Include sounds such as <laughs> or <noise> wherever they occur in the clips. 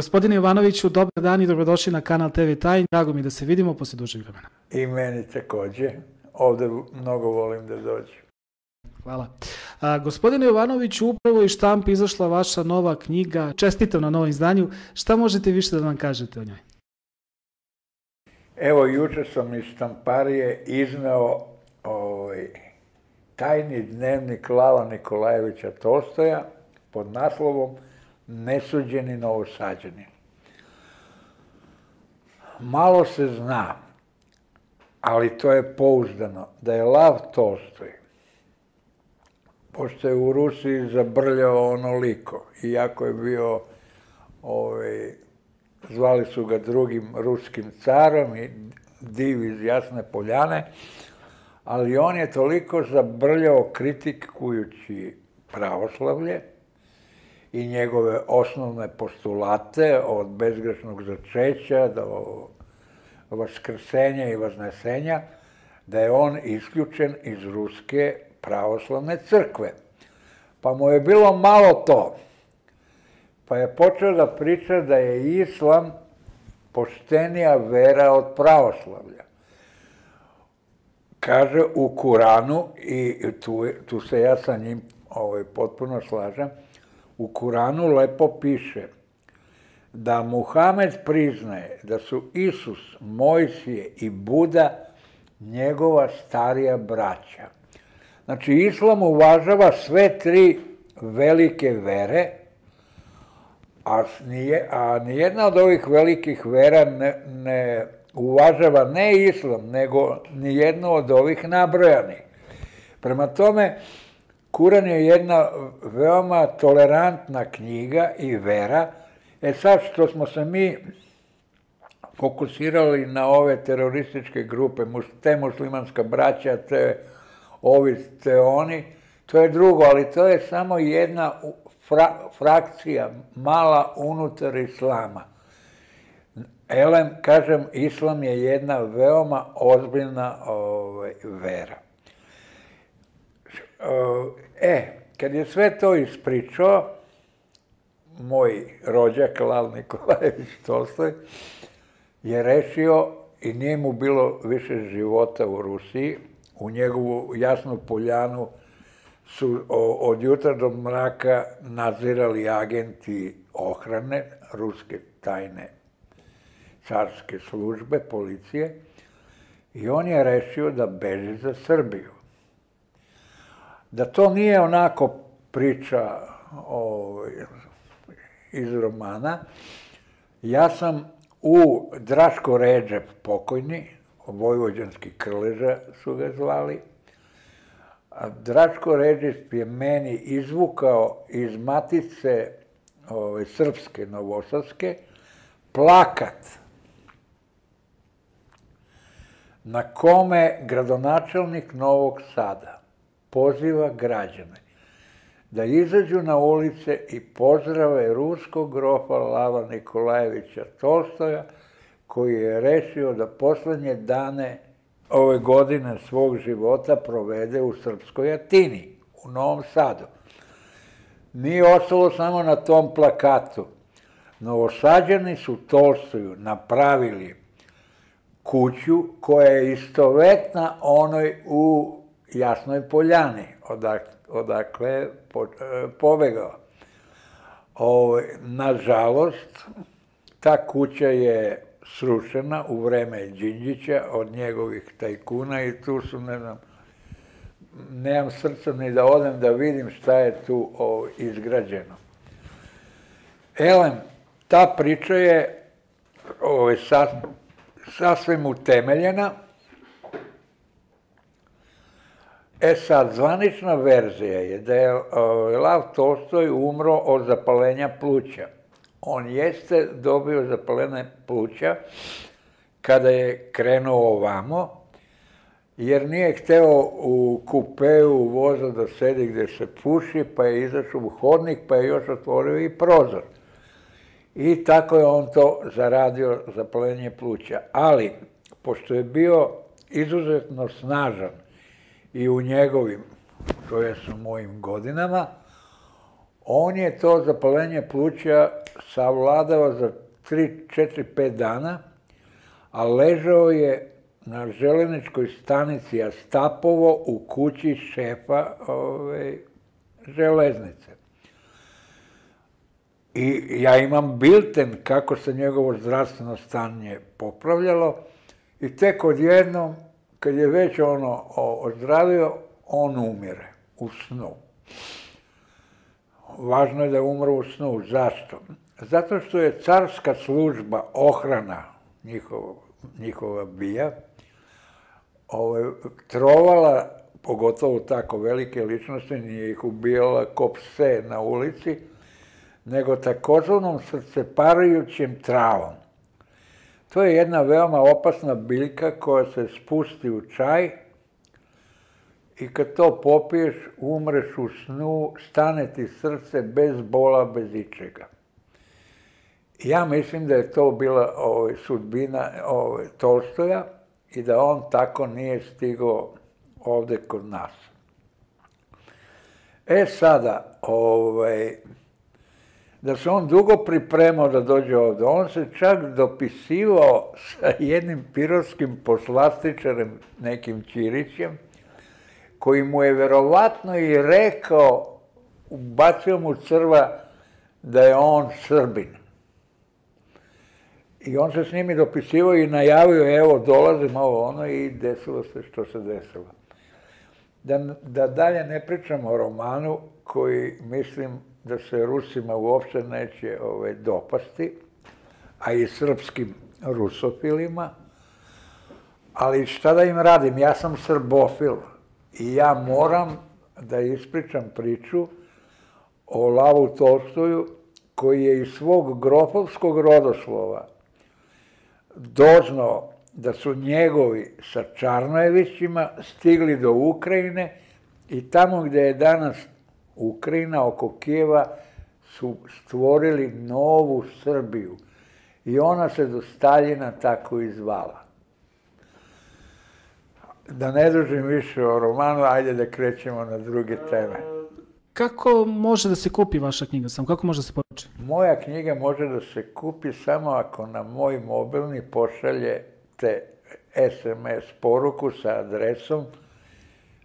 Gospodine Jovanoviću, dobar dan i dobrodošli na kanal TV Tajn. Drago mi da se vidimo posle dužeg vremena. I meni takođe. Ovde mnogo volim da dođem. Hvala. A, gospodine Jovanoviću, upravo iz štamp izašla vaša nova knjiga. Čestitam na novom izdanju. Šta možete više da nam kažete o njoj? Evo, juče sam iz štamparije iznao ovaj, tajni dnevnik Lava Nikolajevića Tolstoja pod naslovom Nesuđeni novosađeni. Malo se zna, ali to je pouzdano, da je Lav Tolstoj, pošto je u Rusiji zabrljao onoliko, iako je bio, ovaj, zvali su ga drugim ruskim carom i div iz Jasne Poljane, ali on je toliko zabrljao kritikujući pravoslavlje i njegove osnovne postulate od bezgrešnog začeća do vaskrsenja i vaznesenja, da je on isključen iz Ruske pravoslavne crkve. Pa mu je bilo malo to. Pa je počeo da priča da je islam poštenija vera od pravoslavlja kaže u Kuranu, i tu, tu se ja sa njim ovaj, potpuno slažem, u Kuranu lepo piše da Muhamed priznaje da su Isus, Mojsije i Buda njegova starija braća. Znači, Islam uvažava sve tri velike vere, a, nije, a nijedna od ovih velikih vera ne, ne uvažava ne islam, nego nijednu od ovih nabrojanih. Prema tome, Kuran je jedna veoma tolerantna knjiga i vera. E sad što smo se mi fokusirali na ove terorističke grupe, te muslimanska braća, te ovi, te oni, to je drugo, ali to je samo jedna fra, frakcija, mala unutar islama. Elem, kažem, islam je jedna veoma ozbiljna ovaj, vera. Uh, e, kad je sve to ispričao, moj rođak Lal Nikolajević Tolstoj je rešio i nije mu bilo više života u Rusiji, u njegovu jasnu poljanu su od jutra do mraka nadzirali agenti ohrane, ruske tajne carske službe, policije, i on je rešio da beži za Srbiju. Da to nije onako priča o, iz romana, ja sam u Draško Ređep pokojni, vojvođanski krleža su ga zvali, a Draško Ređep je meni izvukao iz matice ove, srpske, novosadske, plakat na kome gradonačelnik Novog Sada poziva građane da izađu na ulice i pozdrave ruskog grofa Lava Nikolajevića Tolstoja, koji je rešio da poslednje dane ove godine svog života provede u Srpskoj Atini, u Novom Sadu. Nije ostalo samo na tom plakatu. Novosađani su Tolstoju napravili kuću koja je istovetna onoj u Jasnoj Poljani, odakle, odakle je po, e, pobegao. O, nažalost, ta kuća je srušena u vreme Đinđića od njegovih tajkuna i tu su, ne znam, nemam srca ni da odem da vidim šta je tu o, izgrađeno. Elem, ta priča je o, sas, sasvim utemeljena. E sad, zvanična verzija je da je Lav Tolstoj umro od zapalenja pluća. On jeste dobio zapalene pluća kada je krenuo ovamo, jer nije hteo u kupeu voza da sedi gde se puši, pa je izašao u hodnik, pa je još otvorio i prozor. I tako je on to zaradio zapalenje pluća. Ali, pošto je bio izuzetno snažan i u njegovim, to je su mojim godinama, On je to zapalenje pluća savladao za 3, 4, 5 dana, a ležao je na železničkoj stanici Astapovo u kući šefa ove, železnice. I ja imam bilten kako se njegovo zdravstveno stanje popravljalo i tek odjednom, kad je već ono ozdravio, on umire u snu. Važno je da umre u snu. Zašto? Zato što je carska služba, ohrana njihova, njihova bija, ovaj, trovala, pogotovo tako velike ličnosti, nije ih ubijala ko pse na ulici, nego takozvanom srceparajućim travom. To je jedna veoma opasna biljka koja se spusti u čaj i kad to popiješ, umreš u snu, stane ti srce bez bola, bez ičega. Ja mislim da je to bila ovaj, sudbina ovaj, Tolstoja i da on tako nije stigao ovde kod nas. E sada, ovaj, da se on dugo pripremao da dođe ovde. On se čak dopisivao sa jednim pirotskim poslastičarem, nekim Ćirićem, koji mu je verovatno i rekao, ubacio mu crva da je on Srbin. I on se s njimi dopisivao i najavio, evo, dolazim ovo ono i desilo se što se desilo. Da, da dalje ne pričamo o romanu koji, mislim, da se Rusima uopšte neće ovaj, dopasti, a i srpskim rusofilima, ali šta da im radim? Ja sam srbofil i ja moram da ispričam priču o Lavu Tolstoju, koji je iz svog grofovskog rodoslova doznao da su njegovi sa Čarnojevićima stigli do Ukrajine i tamo gde je danas Ukrajina oko Kijeva su stvorili novu Srbiju i ona se do Staljina tako izvala. Da ne dužim više o romanu, ajde da krećemo na druge teme. Kako može da se kupi vaša knjiga sam? Kako može da se poruči? Moja knjiga može da se kupi samo ako na moj mobilni pošaljete SMS poruku sa adresom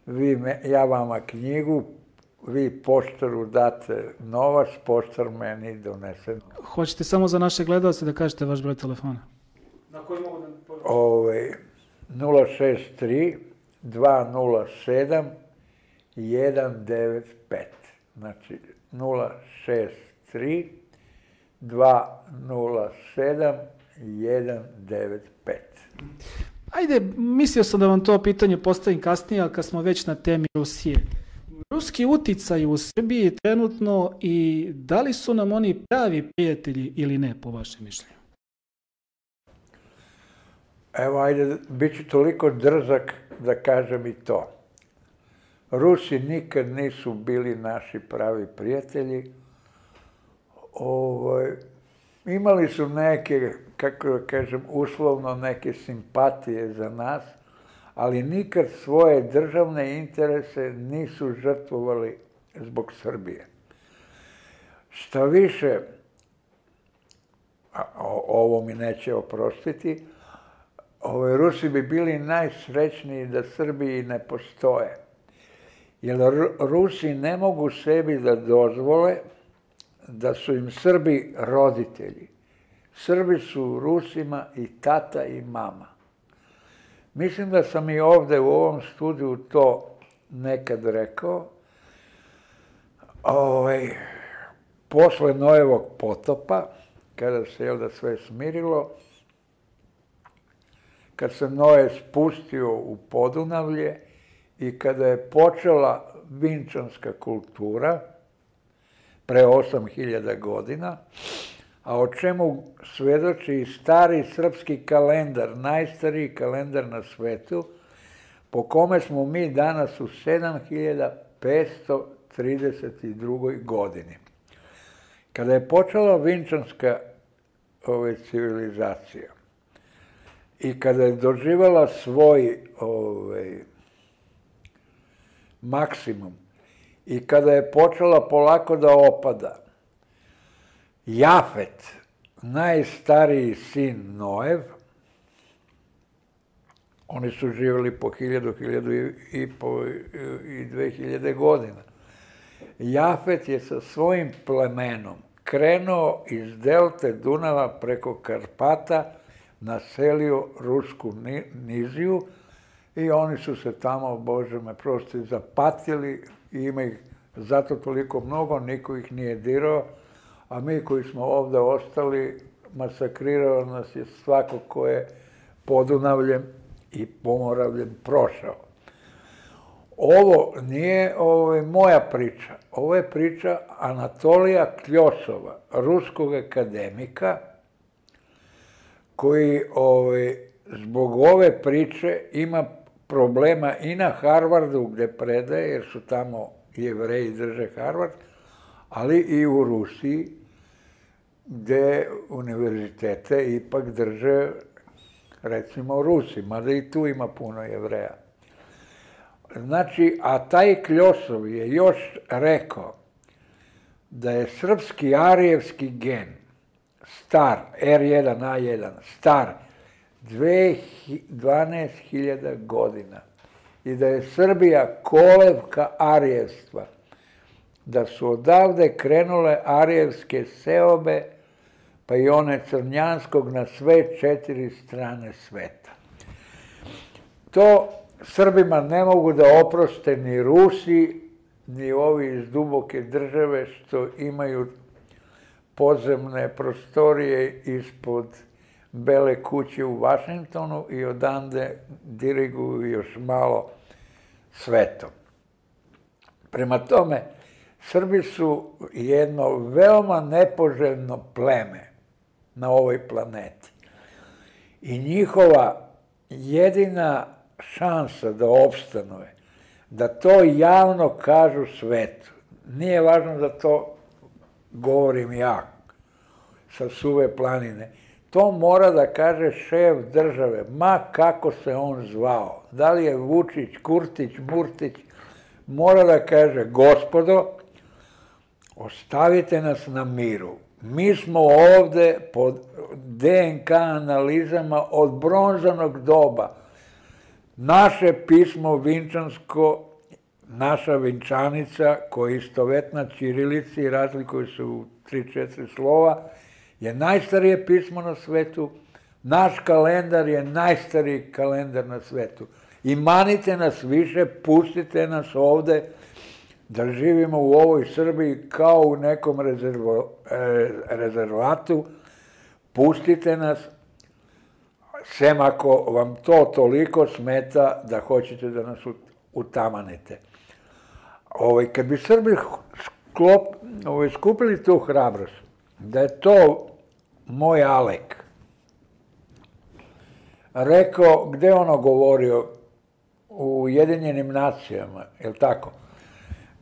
vi me, ja vama knjigu vi poštaru date novac, poštar meni donese. Hoćete samo za naše gledalce da kažete vaš broj telefona? Na koji mogu da? Ove, 063 207 195. Znači, 063 207 195. Ajde, mislio sam da vam to pitanje postavim kasnije, ali kad smo već na temi Rusije. Ruski uticaj u Srbiji trenutno i da li su nam oni pravi prijatelji ili ne, po vašem mišljenju? Evo, ajde, bit ću toliko drzak da kažem i to. Rusi nikad nisu bili naši pravi prijatelji. Ovo, ovaj, imali su neke, kako da kažem, uslovno neke simpatije za nas, ali nikad svoje državne interese nisu žrtvovali zbog Srbije. Šta više, ovo mi neće oprostiti, ove Rusi bi bili najsrećniji da Srbiji ne postoje. Jer Rusi ne mogu sebi da dozvole da su im Srbi roditelji. Srbi su Rusima i tata i mama. Mislim da sam i ovde u ovom studiju to nekad rekao. Ovaj, posle Nojevog potopa, kada se jel da sve smirilo, kad se Noje spustio u Podunavlje i kada je počela vinčanska kultura pre 8000 godina, a o čemu svedoči i stari srpski kalendar, najstariji kalendar na svetu, po kome smo mi danas u 7532. godini. Kada je počela vinčanska ove, civilizacija i kada je doživala svoj ove, maksimum i kada je počela polako da opada, Jafet, najstariji sin Noev, oni su živjeli po hiljadu, hiljadu i po i dve hiljade godina. Jafet je sa svojim plemenom krenuo iz delte Dunava preko Karpata, naselio Rusku niziju i oni su se tamo, Bože me prosti, zapatili i ima ih zato toliko mnogo, niko ih nije dirao, a mi koji smo ovde ostali, masakrirao nas je svako ko je podunavljem i pomoravljem prošao. Ovo nije ovo je moja priča. Ovo je priča Anatolija Kljosova, ruskog akademika, koji ovaj, zbog ove priče ima problema i na Harvardu gde predaje, jer su tamo jevreji drže Harvard, ali i u Rusiji, gde univerzitete ipak drže, recimo, Rusi, mada i tu ima puno jevreja. Znači, a taj Kljosov je još rekao da je srpski arijevski gen star, R1A1, star 12.000 godina i da je Srbija kolevka arijevstva, da su odavde krenule arijevske seobe, pa i one crnjanskog na sve četiri strane sveta. To Srbima ne mogu da oproste ni Rusi, ni ovi iz duboke države što imaju podzemne prostorije ispod Bele kuće u Vašingtonu i odande diriguju još malo svetom. Prema tome, Srbi su jedno veoma nepoželjno pleme na ovoj planeti. I njihova jedina šansa da obstanuje, da to javno kažu svetu. Nije važno da to govorim ja sa suve planine. To mora da kaže šef države, ma kako se on zvao. Da li je Vučić, Kurtić, Murtić, mora da kaže, gospodo, ostavite nas na miru. Mi smo ovde pod DNK analizama od bronzanog doba. Naše pismo vinčansko, naša vinčanica, koja je istovetna Čirilici i razlikuju se u tri, četiri slova, je najstarije pismo na svetu, naš kalendar je najstariji kalendar na svetu. I manite nas više, pustite nas ovde da živimo u ovoj Srbiji kao u nekom rezervo, e, rezervatu, pustite nas, sem ako vam to toliko smeta da hoćete da nas utamanite. Ovaj, kad bi Srbi sklop, ovaj, skupili tu hrabrost, da je to moj Alek rekao, gde ono govorio, u Ujedinjenim nacijama, je li tako?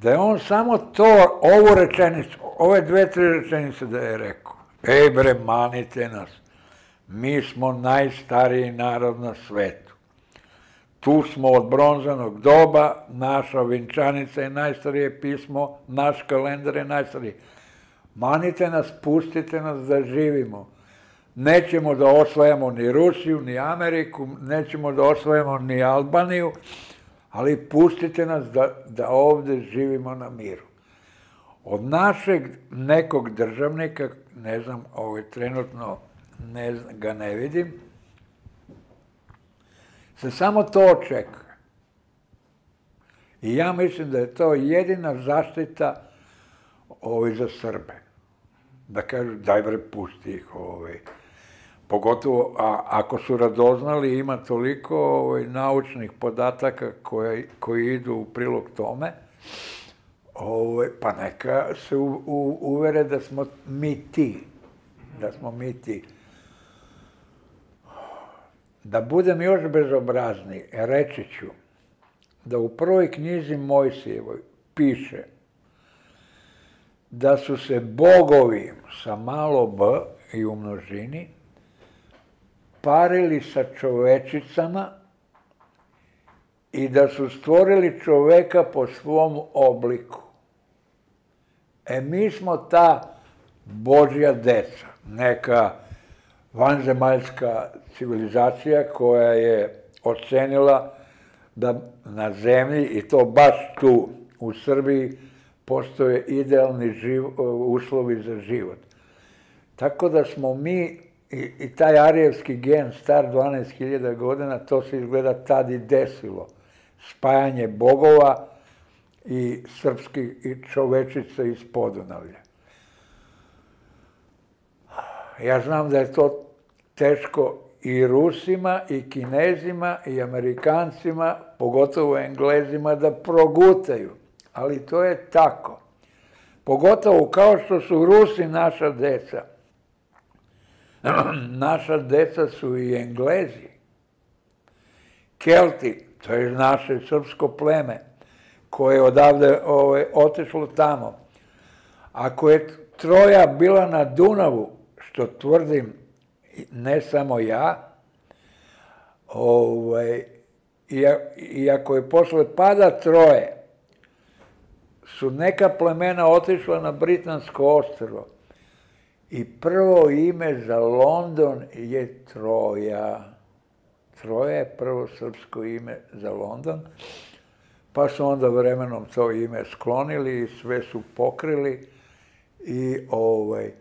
Da je on samo to, ovu rečenicu, ove dve, tri rečenice da je rekao. Ej bre, manite nas, mi smo najstariji narod na svetu. Tu smo od bronzanog doba, naša vinčanica je najstarije pismo, naš kalendar je najstariji. Manite nas, pustite nas da živimo. Nećemo da osvajamo ni Rusiju, ni Ameriku, nećemo da osvajamo ni Albaniju, ali pustite nas da, da ovde živimo na miru. Od našeg nekog državnika, ne znam, ovaj, trenutno ne, ga ne vidim, se samo to očekuje. I ja mislim da je to jedina zaštita ovaj, za Srbe. Da kažu, daj bre, pusti ih. Ovaj. Pogotovo, a, ako su radoznali, ima toliko ovaj, naučnih podataka koje, koji idu u prilog tome, ovaj, pa neka se u, u, uvere da smo mi ti. Da smo mi ti. Da budem još bezobrazni, reći ću da u prvoj knjizi Mojsijevoj piše da su se bogovi sa malo b i u množini parili sa čovečicama i da su stvorili čoveka po svom obliku. E, mi smo ta Božja deca, neka vanzemaljska civilizacija koja je ocenila da na zemlji, i to baš tu u Srbiji, postoje idealni uslovi za život. Tako da smo mi, i, i taj arijevski gen star 12.000 godina, to se izgleda tad i desilo. Spajanje bogova i srpskih i čovečica iz Podunavlja. Ja znam da je to teško i Rusima, i Kinezima, i Amerikancima, pogotovo Englezima, da progutaju. Ali to je tako. Pogotovo kao što su Rusi naša deca. <clears throat> naša deca su i Englezi. Kelti, to je naše srpsko pleme, koje je odavde ovaj, ove, otešlo tamo. Ako je Troja bila na Dunavu, što tvrdim ne samo ja, ovaj, iako je posle pada Troje, su neka plemena otišla na Britansko ostrvo i prvo ime za London je Troja. Troja je prvo srpsko ime za London, pa su onda vremenom to ime sklonili i sve su pokrili i ovaj,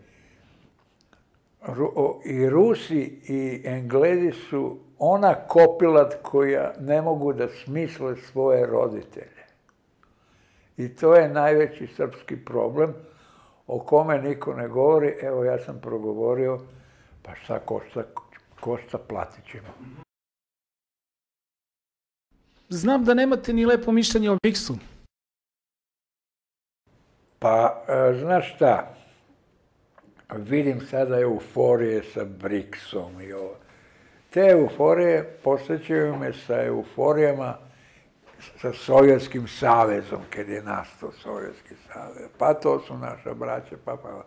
i Rusi i Englezi su ona kopilat koja ne mogu da smisle svoje roditelje. I to je najveći srpski problem o kome niko ne govori. Evo, ja sam progovorio, pa šta košta, košta platit ćemo. Znam da nemate ni lepo mišljenje o Bixu. Pa, e, znaš šta, vidim sada euforije sa Briksom i ovo. Te euforije posjećaju me sa euforijama sa Sovjetskim savezom, kad je nastao Sovjetski savez. Pa to su naša braća, pa pa. Ove,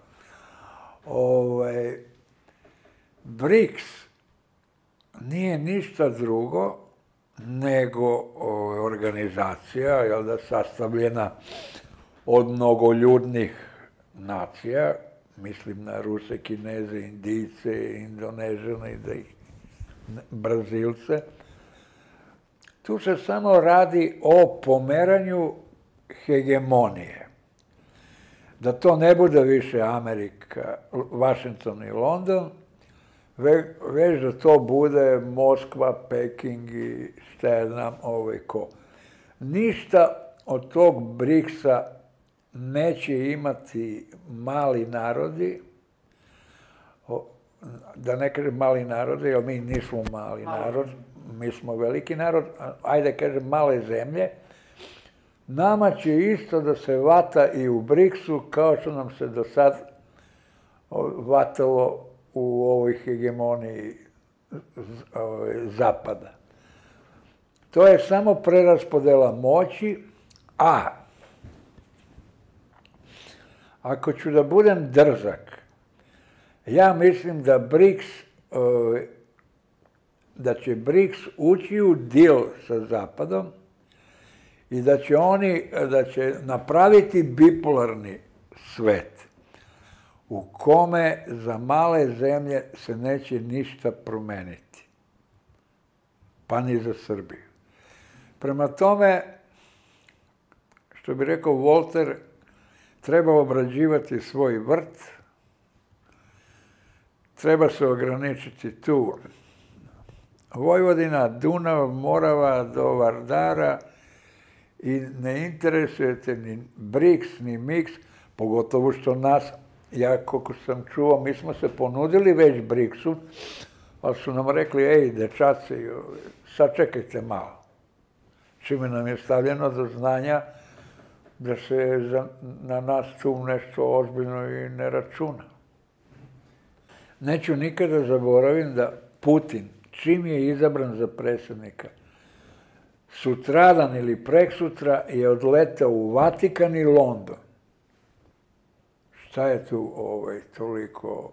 ovaj, BRICS nije ništa drugo nego ove, organizacija, jel da, sastavljena od mnogoljudnih nacija, mislim na Ruse, Kineze, Indice, Indonežane, da ih, Brazilce. Tu se samo radi o pomeranju hegemonije. Da to ne bude više Amerika, Washington i London, već da to bude Moskva, Peking i šta je znam ovaj ko. Ništa od tog Briksa neće imati mali narodi, da ne kažem mali narodi, jer mi nismo mali narod, mi smo veliki narod, ajde kažem male zemlje, nama će isto da se vata i u Briksu, kao što nam se do sad vatalo u ovoj hegemoniji zapada. To je samo preraspodela moći, a ako ću da budem drzak, ja mislim da BRICS, da će BRICS ući u dil sa Zapadom i da će oni, da će napraviti bipolarni svet u kome za male zemlje se neće ništa promeniti. Pa ni za Srbiju. Prema tome, što bi rekao Volter, treba obrađivati svoj vrt, treba se ograničiti tu. Vojvodina, Dunav, Morava do Vardara i ne interesujete ni BRICS, ni MIX, pogotovo što nas, ja koliko sam čuo, mi smo se ponudili već BRICS-u, ali su nam rekli, ej, dečaci, sačekajte malo. Čime nam je stavljeno do znanja da se za, na nas tu nešto ozbiljno i ne računa. Neću nikada zaboravim da Putin, čim je izabran za predsjednika, sutradan ili preksutra je odletao u Vatikan i London. Šta je tu ovaj, toliko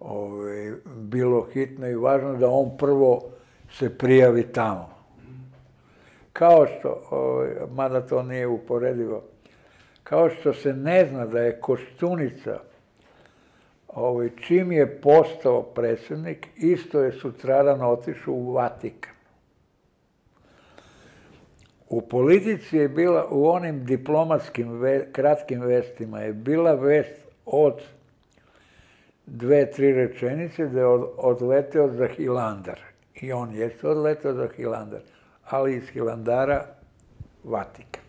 ovaj, bilo hitno i važno da on prvo se prijavi tamo. Kao što, ovaj, mada to nije uporedivo, Kao što se ne zna da je Koštunica, ovaj, čim je postao predsjednik, isto je sutradan otišao u Vatikan. U politici je bila, u onim diplomatskim kratkim vestima je bila vest od dve, tri rečenice da je odleteo za Hilandar. I on jeste odleteo za Hilandar, ali iz Hilandara Vatikan.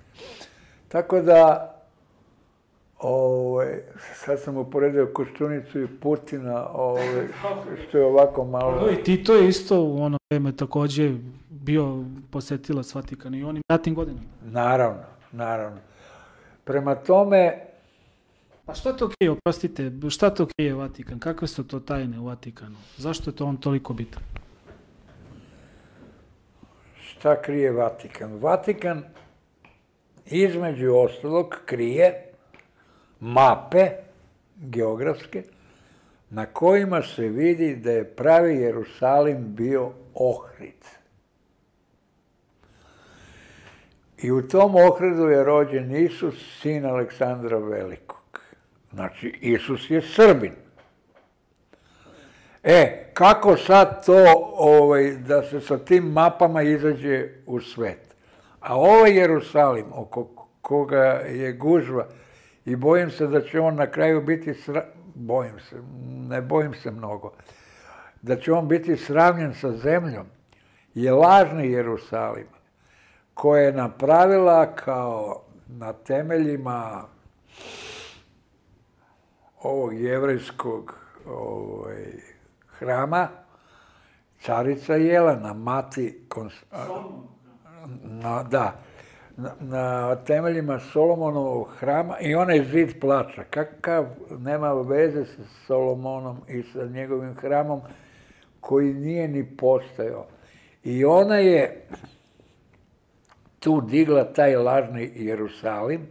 Tako da, ovaj, sad sam uporedio Koštunicu i Putina, ovaj, što je ovako malo... No, I Tito je isto u ono vreme takođe bio posetilac Vatikana i onim ratnim godinama. Naravno, naravno. Prema tome... A šta to krije, oprostite, šta to krije Vatikan? Kakve su to tajne u Vatikanu? Zašto je to on toliko bitan? Šta krije Vatikan? Vatikan između ostalog krije mape geografske na kojima se vidi da je pravi Jerusalim bio Ohrid. I u tom Ohridu je rođen Isus, sin Aleksandra Velikog. Znači, Isus je Srbin. E, kako sad to ovaj, da se sa tim mapama izađe u svet? A ovaj Jerusalim, oko koga je gužva, i bojim se da će on na kraju biti, sra... bojim se, ne bojim se mnogo, da će on biti sravnjen sa zemljom, je lažni Jerusalim, koje je napravila kao na temeljima ovog jevrejskog ovaj, hrama, carica Jelena, mati... Kons... Na, da, na, na temeljima Solomonovog hrama i onaj zid plača. Kakav nema veze sa Solomonom i sa njegovim hramom koji nije ni postajao. I ona je tu digla taj lažni Jerusalim.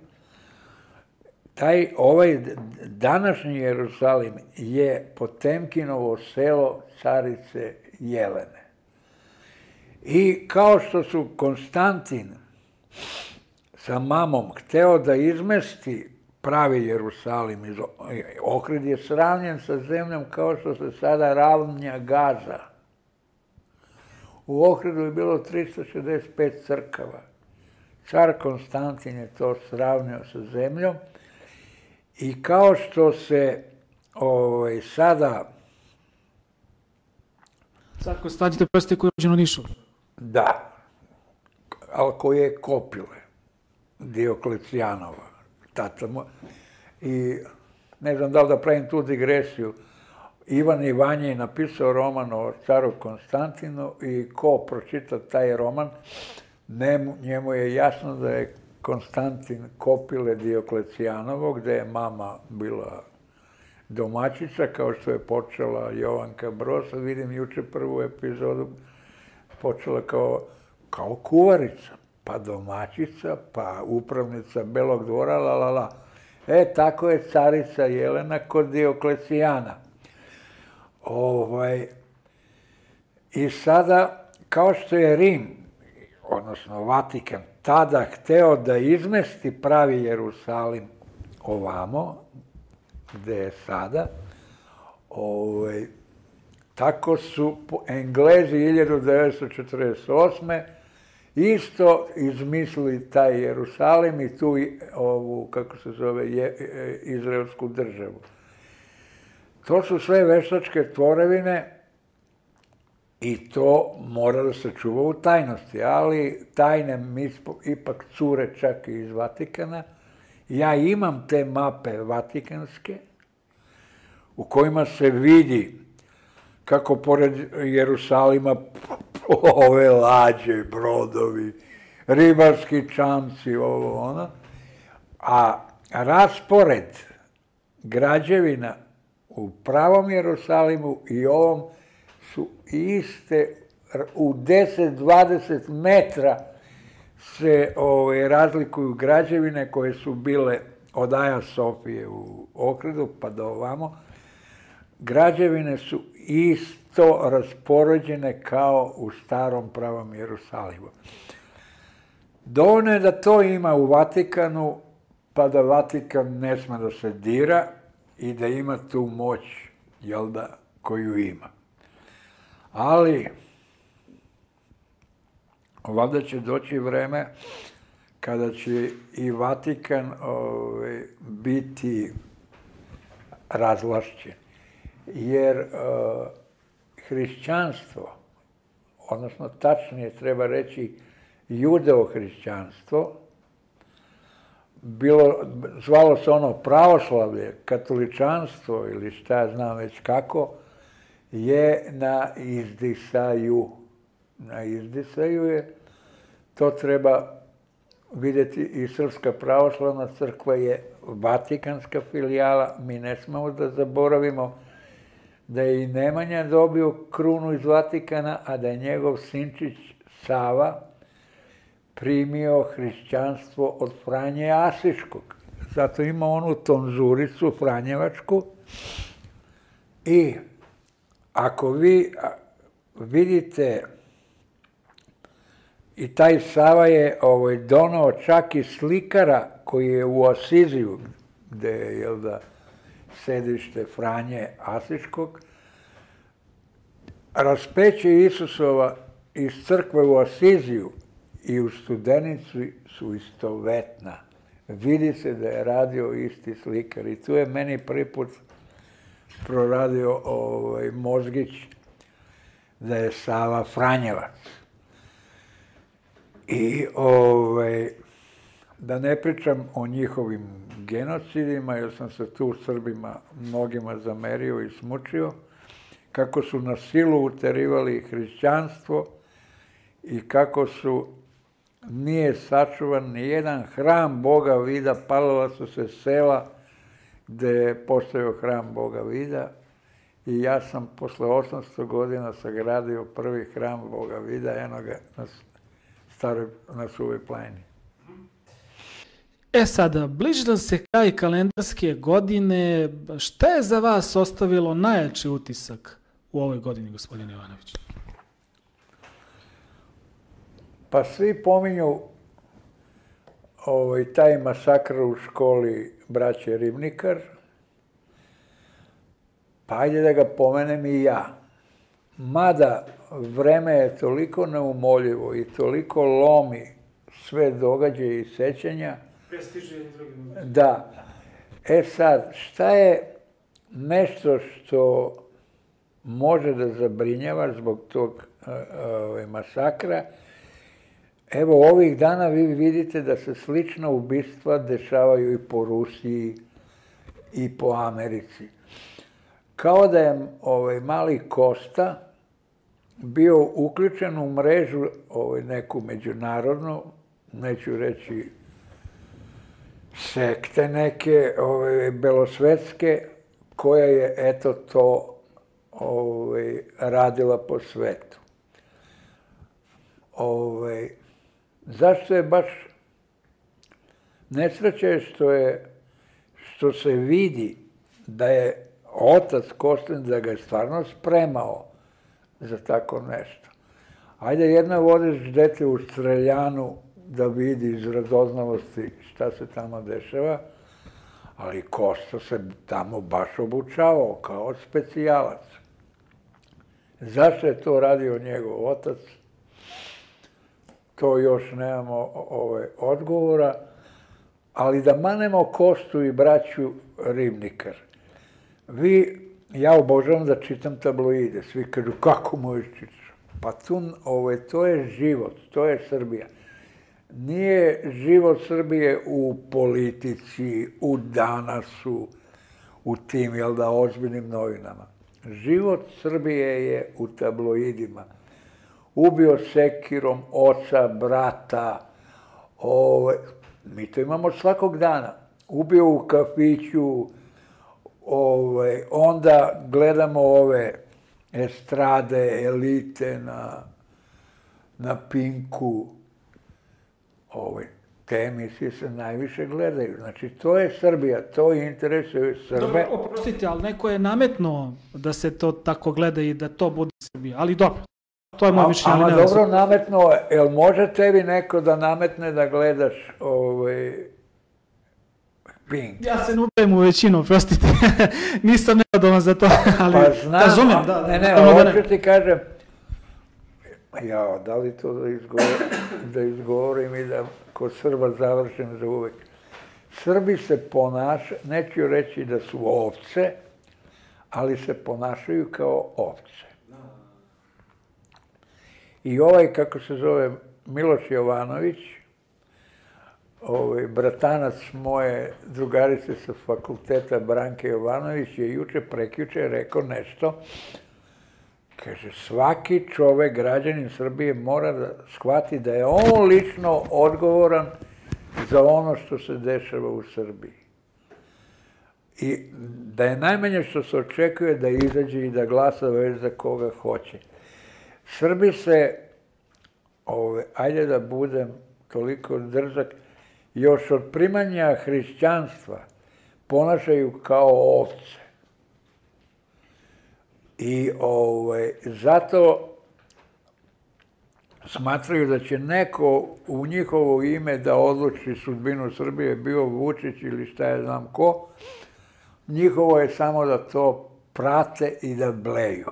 Taj, ovaj današnji Jerusalim je Potemkinovo selo carice Jelene. I kao što su Konstantin sa mamom hteo da izmesti pravi Jerusalim, iz Ohrid je sravnjen sa zemljom kao što se sada ravnja Gaza. U Ohridu je bilo 365 crkava. Car Konstantin je to sravnio sa zemljom i kao što se ovaj, sada... Car Konstantin, to proste koji je rođen u Nišu. Da, ali koje je kopile Dioklecijanova, tata mu. I ne znam da li da pravim tu digresiju. Ivan Ivanje je napisao roman o caru Konstantinu i ko pročita taj roman, njemu, njemu je jasno da je Konstantin Kopile Dioklecijanovo, gde je mama bila domaćica, kao što je počela Jovanka Brosa. Vidim juče prvu epizodu, počela kao kao kuvarica, pa domaćica, pa upravnica Belog dvora, la, la, la. E, tako je carica Jelena kod Dioklecijana. Ovaj, I sada, kao što je Rim, odnosno Vatikan, tada hteo da izmesti pravi Jerusalim ovamo, gde je sada, ovaj, tako su Englezi 1948 isto izmislili taj Jerusalim i tu ovu, kako se zove, je, e, izraelsku državu. To su sve veštačke tvorevine i to mora da se čuva u tajnosti, ali tajne mi ipak cure čak i iz Vatikana. Ja imam te mape vatikanske u kojima se vidi kako pored Jerusalima <laughs> ove lađe, brodovi, ribarski čamci, ovo ono. A raspored građevina u pravom Jerusalimu i ovom su iste u 10-20 metra se ove, razlikuju građevine koje su bile od Aja Sofije u Okredu pa do ovamo. Građevine su isto raspoređene kao u starom pravom Jerusalimu. Dovoljno je da to ima u Vatikanu, pa da Vatikan ne sme da se dira i da ima tu moć, jel da, koju ima. Ali, valjda će doći vreme kada će i Vatikan ove, ovaj, biti razvlašćen. Jer uh, hrišćanstvo, odnosno tačnije treba reći judeo-hrišćanstvo, bilo, zvalo se ono pravoslavlje, katoličanstvo ili šta znam već kako, je na izdisaju. Na izdisaju je, to treba vidjeti i Srpska pravoslavna crkva je vatikanska filijala, mi ne smemo da zaboravimo da je i Nemanja dobio krunu iz Vatikana, a da je njegov sinčić Sava primio hrišćanstvo od Franje Asiškog. Zato ima onu tonzuricu Franjevačku i ako vi vidite i taj Sava je ovaj, donao čak i slikara koji je u Asiziju, gde je, jel da, sedište Franje Asiškog, raspeće Isusova iz crkve u Asiziju i u Studenici su istovetna. Vidi se da je radio isti slikar i tu je meni prvi put proradio ovaj, Mozgić da je Sava Franjevac. I ovaj, da ne pričam o njihovim genocidima, jer sam se tu Srbima mnogima zamerio i smučio, kako su na silu uterivali hrišćanstvo i kako su nije sačuvan ni jedan hram Boga vida, palova su se sela gde je postojao hram Boga vida i ja sam posle 800 godina sagradio prvi hram Boga vida, enoga na, staroj, na suvoj planini. E sada, bliži se kraj kalendarske godine. Šta je za vas ostavilo najjači utisak u ovoj godini, gospodin Ivanović? Pa svi pominju ovaj, taj masakr u školi braće Ribnikar. Pa ajde da ga pomenem i ja. Mada vreme je toliko neumoljivo i toliko lomi sve događaje i sećanja, Da. E sad, šta je nešto što može da zabrinjava zbog tog ove, masakra? Evo, ovih dana vi vidite da se slična ubistva dešavaju i po Rusiji i po Americi. Kao da je ovaj mali Kosta bio uključen u mrežu ovaj, neku međunarodnu, neću reći sekte neke ove, belosvetske koja je eto to ove, radila po svetu. Ove, zašto je baš nesreće je što je što se vidi da je otac Kostin da ga je stvarno spremao za tako nešto. Ajde jedna vodiš dete u streljanu da vidi iz radoznalosti šta se tamo dešava, ali Kosta se tamo baš obučavao kao specijalac. Zašto je to radio njegov otac? To još nemamo ove ovaj, odgovora, ali da manemo Kostu i braću Ribnikar. Vi, ja obožavam da čitam tabloide, svi kažu kako možeš čitati? Pa tu, ove, to je život, to je Srbija nije život Srbije u politici, u danasu, u tim, jel da, ozbiljnim novinama. Život Srbije je u tabloidima. Ubio sekirom oca, brata, ove, mi to imamo svakog dana. Ubio u kafiću, ove, onda gledamo ove estrade, elite na, na Pinku, ovaj, te emisije se najviše gledaju. Znači, to je Srbija, to interesuje Srbe. Dobro, oprostite, ali neko je nametno da se to tako gleda i da to bude Srbija. Ali dobro, to je moje mišljenje. Ali dobro nametno, jel može tebi neko da nametne da gledaš ovaj, Pink. Ja se ne ubijem u većinu, prostite. <laughs> Nisam neodovan za to, <laughs> ali Pa znam, razumijem, da. ne, ne, hoću ti kažem, Pa ja, da li to da izgovorim, da izgovorim i da kod Srba završim za uvek. Srbi se ponašaju, neću reći da su ovce, ali se ponašaju kao ovce. I ovaj, kako se zove, Miloš Jovanović, ovaj, bratanac moje drugarice sa fakulteta Branke Jovanović je juče, prekjuče rekao nešto. Kaže, svaki čovek, građanin Srbije, mora da shvati da je on lično odgovoran za ono što se dešava u Srbiji. I da je najmanje što se očekuje da izađe i da glasa već za koga hoće. Srbi se, ove, ajde da budem toliko drzak, još od primanja hrišćanstva ponašaju kao ovce. I ove, zato smatraju da će neko u njihovo ime da odluči sudbinu Srbije, bio Vučić ili šta je znam ko, njihovo je samo da to prate i da bleju.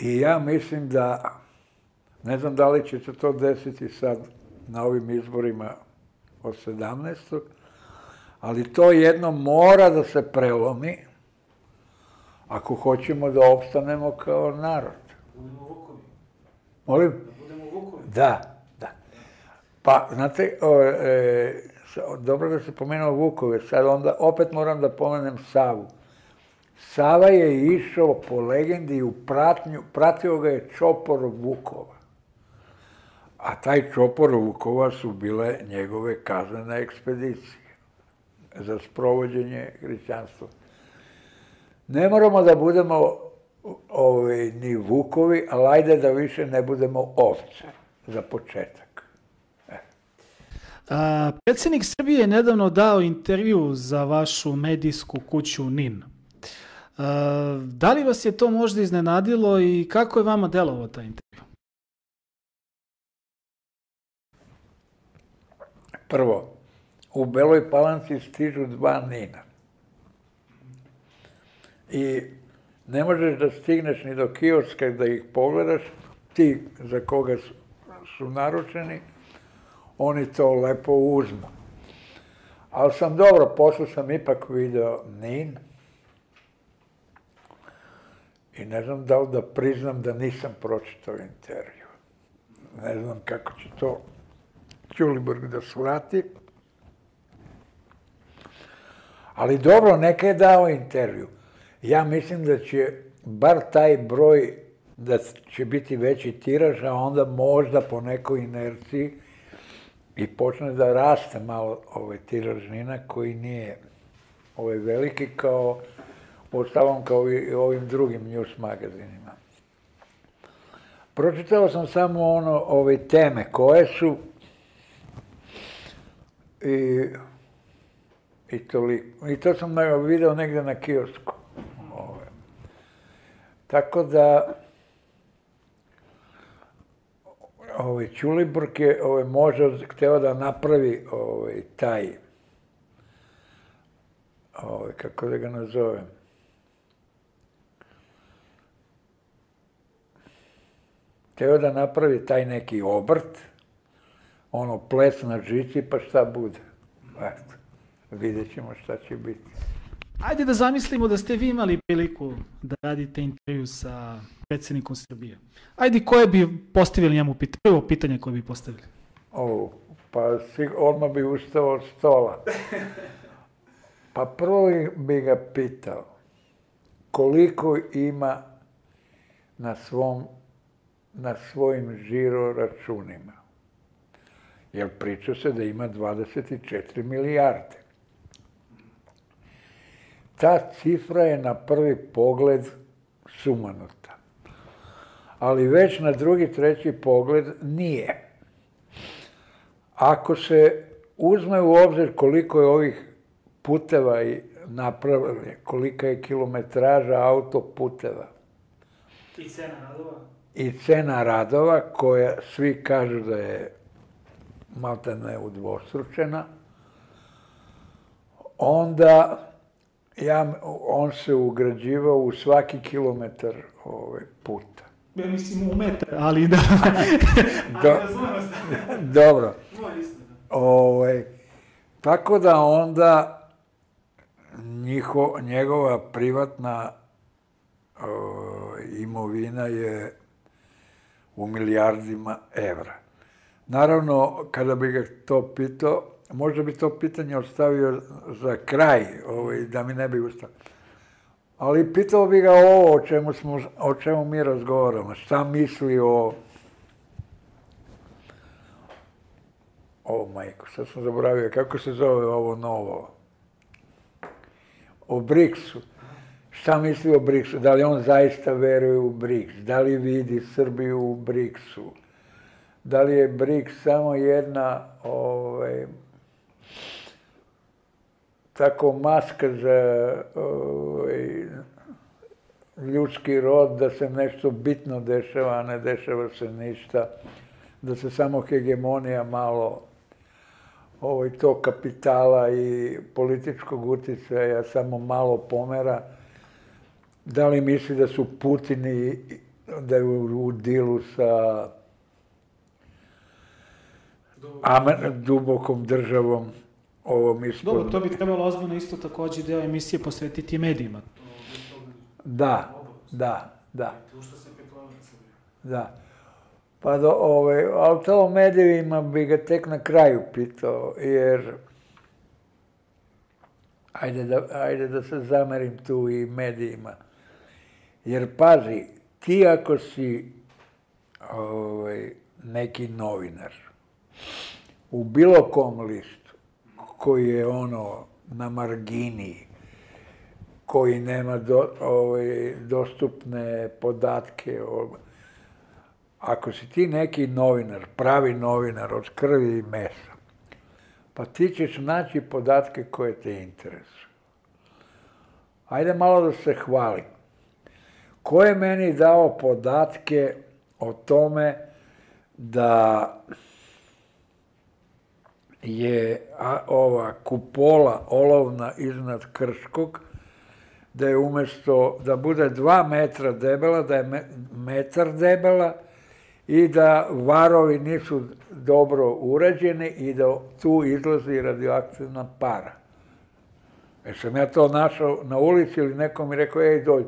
I ja mislim da, ne znam da li će se to desiti sad na ovim izborima od 17. Ali to jedno mora da se prelomi ako hoćemo da opstanemo kao narod. Molim? Da, da. Pa, znate, o, e, dobro da se pomenuo Vukove, sad onda opet moram da pomenem Savu. Sava je išao po legendi u pratnju, pratio ga je čopor Vukova. A taj čopor Vukova su bile njegove kaznene ekspedicije za sprovođenje hrišćanstva. Ne moramo da budemo ovaj, ni Vukovi, ali ajde da više ne budemo ovce za početak. E. A, predsjednik Srbije je nedavno dao intervju za vašu medijsku kuću NIN. A, da li vas je to možda iznenadilo i kako je vama delovo taj intervju? Prvo, u Beloj Palanci stižu dva nina. I ne možeš da stigneš ni do kioska da ih pogledaš, ti za koga su, su naručeni, oni to lepo uzmu. Ali sam dobro, posle sam ipak video Nin i ne znam da li da priznam da nisam pročitao intervju. Ne znam kako će to Ćuliburg da shvati. Ali dobro, neka je dao intervju. Ja mislim da će bar taj broj, da će biti veći tiraž, a onda možda po nekoj inerciji i počne da raste malo ovaj tiražnina koji nije ovaj veliki kao ostalom kao i ovim drugim news magazinima. Pročitao sam samo ono, ove teme koje su i, i toliko. I to sam video negde na kiosku. Tako da, ovaj Ćulibrk je ovaj, možda hteo da napravi ovaj, taj, ovaj, kako da ga nazovem, hteo da napravi taj neki obrt, ono ples na žici, pa šta bude. Eto, vidjet ćemo šta će biti. Ajde da zamislimo da ste vi imali priliku da radite intervju sa predsjednikom Srbije. Ajde, koje bi postavili njemu pitanje? Prvo pitanje koje bi postavili. O, pa odmah bi ustao od stola. Pa prvo bi ga pitao koliko ima na svom na svojim žiro računima. Jer priča se da ima 24 milijarde. Ta cifra je na prvi pogled sumanuta. Ali već na drugi, treći pogled nije. Ako se uzme u obzir koliko je ovih puteva i napravljeno, kolika je kilometraža autoputeva. I cena radova? I cena radova, koja svi kažu da je malta ne udvostručena, onda ja, on se ugrađivao u svaki kilometar ovaj, puta. Ja mislim u metar, ali da. <laughs> Do, dobro. Ovaj, tako da onda njiho, njegova privatna o, imovina je u milijardima evra. Naravno, kada bi ga to pitao, možda bi to pitanje ostavio za kraj, ovaj, da mi ne bi ustao. Ali pitao bi ga ovo o čemu, smo, o čemu mi razgovaramo. Šta misli o... O, majko, sad sam zaboravio, kako se zove ovo novo? O BRICS-u. Šta misli o BRICS-u? Da li on zaista veruje u BRICS? Da li vidi Srbiju u BRICS-u? Da li je BRICS samo jedna ovaj, tako maska za ovaj, ljudski rod, da se nešto bitno dešava, a ne dešava se ništa, da se samo hegemonija malo ovaj, to kapitala i političkog utjecaja samo malo pomera. Da li misli da su Putini, da je u, u dilu sa Amer, dubokom državom ovom ispod. Dobro, to bi trebalo ozbiljno isto takođe deo emisije posvetiti medijima. Da, da, da. Da. Pa do, ovaj, ali to o medijima bi ga tek na kraju pitao, jer ajde da, ajde da se zamerim tu i medijima. Jer pazi, ti ako si ovaj, neki novinar u bilo kom listu koji je ono na margini, koji nema do, ovaj, dostupne podatke, O... ako si ti neki novinar, pravi novinar od krvi i mesa, pa ti ćeš naći podatke koje te interesuju. Ajde malo da se hvalim. Ko je meni dao podatke o tome da je a, ova kupola olovna iznad Krškog, da je umjesto da bude dva metra debela, da je metar debela, i da varovi nisu dobro urađeni i da tu izlazi radioaktivna para. E sam ja to našao na ulici ili neko mi rekao, ej, dođi.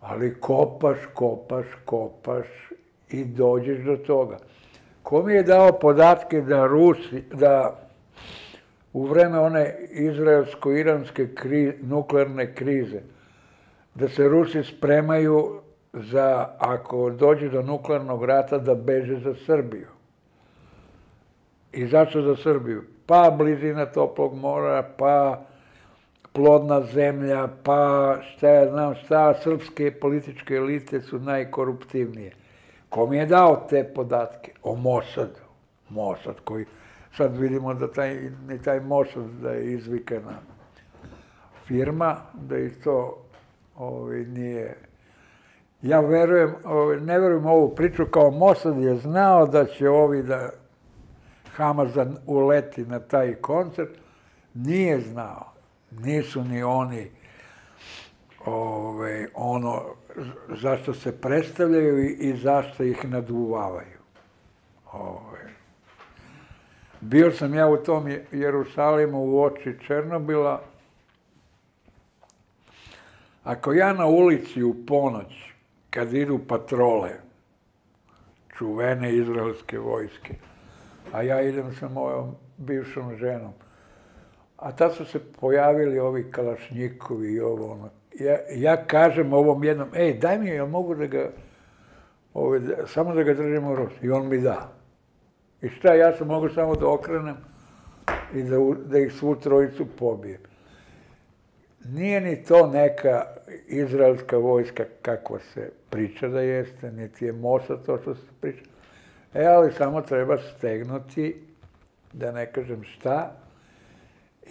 Ali kopaš, kopaš, kopaš i dođeš do toga. Ko mi je dao podatke da Rusi, da u vreme one izraelsko-iranske kri, nuklearne krize, da se Rusi spremaju za, ako dođe do nuklearnog rata, da beže za Srbiju. I zašto za Srbiju? Pa blizina toplog mora, pa plodna zemlja, pa šta ja znam šta, srpske političke elite su najkoruptivnije. Ko mi je dao te podatke? O Mosadu. Mosad koji, sad vidimo da taj, ni taj Mosad da je izvikana firma, da i to ovaj, nije Ja verujem, ovaj, ne verujem ovu priču, kao Mosad je znao da će ovi da Hamazan uleti na taj koncert, nije znao. Nisu ni oni ove, ovaj, ono zašto se predstavljaju i zašto ih naduvavaju. Ove. Bio sam ja u tom Jerusalimu u oči Černobila. Ako ja na ulici u ponoć kad idu patrole, čuvene izraelske vojske, a ja idem sa mojom bivšom ženom, a tad su se pojavili ovi kalašnjikovi i ovo, ono. Ja, ja kažem ovom jednom, ej, daj mi, ja mogu da ga, ovaj, samo da ga držim u ruci, i on mi da. I šta, ja se mogu samo da okrenem i da, da ih svu trojicu pobijem nije ni to neka izraelska vojska kakva se priča da jeste, niti je Mosa to što se priča. E, ali samo treba stegnuti, da ne kažem šta,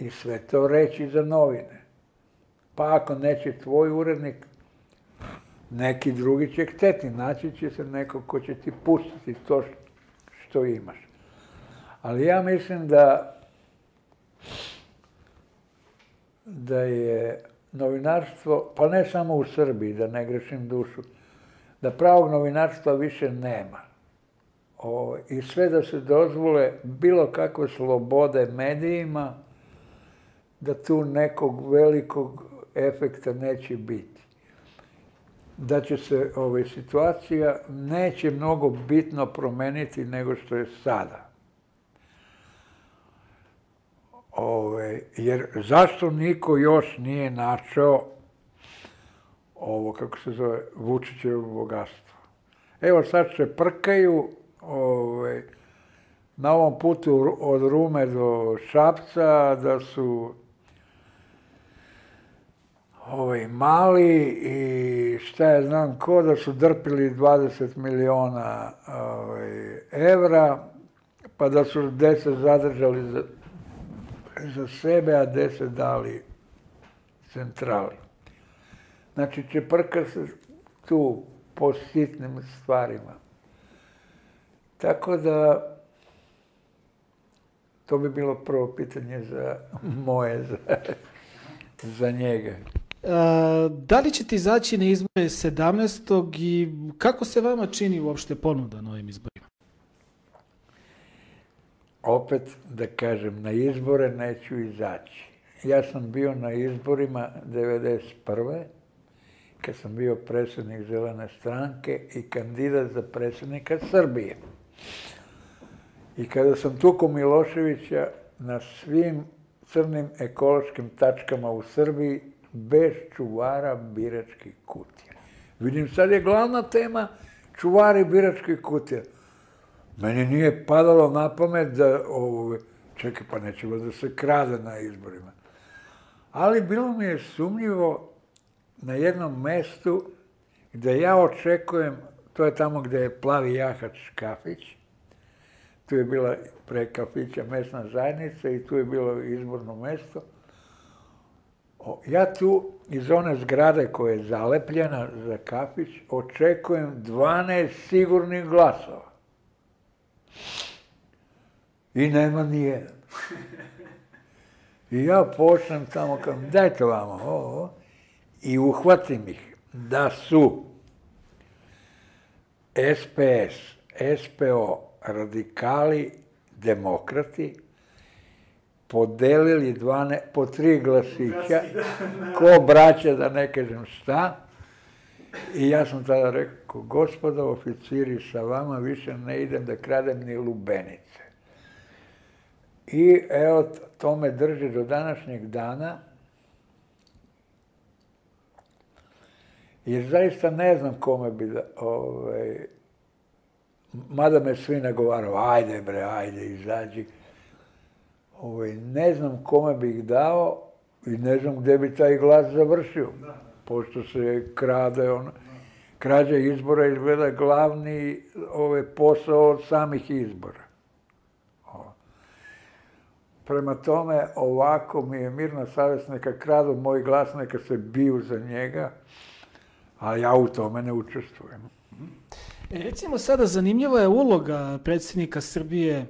i sve to reći za novine. Pa ako neće tvoj urednik, neki drugi će hteti, naći će se neko ko će ti pustiti to što imaš. Ali ja mislim da da je novinarstvo, pa ne samo u Srbiji, da ne grešim dušu, da pravog novinarstva više nema. O, I sve da se dozvole bilo kakve slobode medijima, da tu nekog velikog efekta neće biti. Da će se ovaj, situacija neće mnogo bitno promeniti nego što je sada. Ove, jer zašto niko još nije načao ovo, kako se zove, Vučićevo bogatstvo? Evo sad se prkaju ove, na ovom putu od Rume do Šapca, da su ovaj, mali i šta je znam ko, da su drpili 20 miliona ovaj, evra, pa da su 10 zadržali za, za sebe, a 10 dali centrali. Znači, čeprka se tu po sitnim stvarima. Tako da, to bi bilo prvo pitanje za moje, za, za njega. Eh, da li ćete izaći na izbore 17. i kako se vama čini uopšte ponuda na ovim izborima? Opet da kažem, na izbore neću izaći. Ja sam bio na izborima 1991. kad sam bio predsjednik Zelene stranke i kandidat za predsjednika Srbije. I kada sam tuko Miloševića na svim crnim ekološkim tačkama u Srbiji bez čuvara biračkih kutija. Vidim, sad je glavna tema čuvari biračkih kutija. Meni nije padalo na pamet da, ovo, čekaj, pa neće da se krade na izborima. Ali bilo mi je sumnjivo na jednom mestu gde ja očekujem, to je tamo gde je plavi jahač kafić, tu je bila pre kafića mesna zajednica i tu je bilo izborno mesto, ja tu iz one zgrade koja je zalepljena za kafić očekujem 12 sigurnih glasova. I nema ni jedan. I ja počnem tamo kam, dajte vamo ovo, i uhvatim ih da su SPS, SPO, radikali, demokrati, podelili dvane, po tri glasića, ko braće, da ne kažem šta. I ja sam tada rekao, gospoda oficiri, sa vama više ne idem da kradem ni lubenice. I evo, to me drži do današnjeg dana, jer zaista ne znam kome bi da, ovaj, mada me svi nagovarao, ajde bre, ajde, izađi ovaj, ne znam kome bih dao i ne znam gde bi taj glas završio. Pošto se krade, on, krađa izbora izgleda glavni ovaj, posao od samih izbora. Prema tome, ovako mi je mirna savjest, neka kradu moj glas, neka se biju za njega, a ja u tome ne učestvujem. E, recimo sada zanimljiva je uloga predsjednika Srbije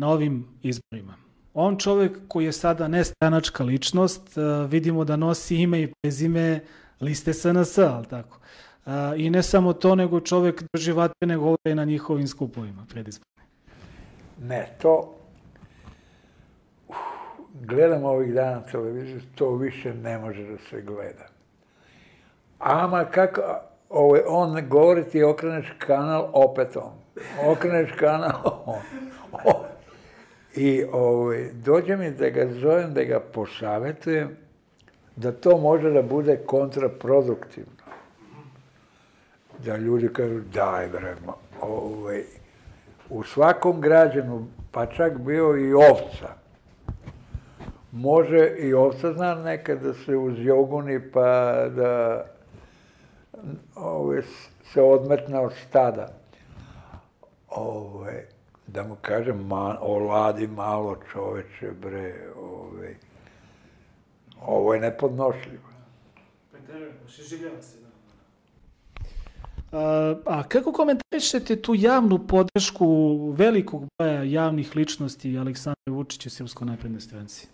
na ovim izborima. On čovjek koji je sada nestranačka ličnost, e, vidimo da nosi ime i prezime liste SNS, ali tako. E, I ne samo to, nego čovjek drži vatrene govore na njihovim skupovima predizbornim. Ne, to uh, gledam ovih dana televiziju, to više ne može da se gleda. Ama kako, ovo, on govori ti okreneš kanal, opet on. Okreneš kanal, <laughs> on. I ovaj, dođe mi da ga zovem, da ga posavetujem, da to može da bude kontraproduktivno. Da ljudi kažu, daj bre, ovaj, u svakom građanu, pa čak bio i ovca, može i ovca zna nekad da se uzjoguni pa da ovaj, se odmetne od stada. Ovaj, da mu kažem, ma, oladi malo čoveče, bre, ovaj, ovo je nepodnošljivo. A, a kako komentarišete tu javnu podršku velikog broja javnih ličnosti Aleksandra Vučića Srpsko napredne stranci?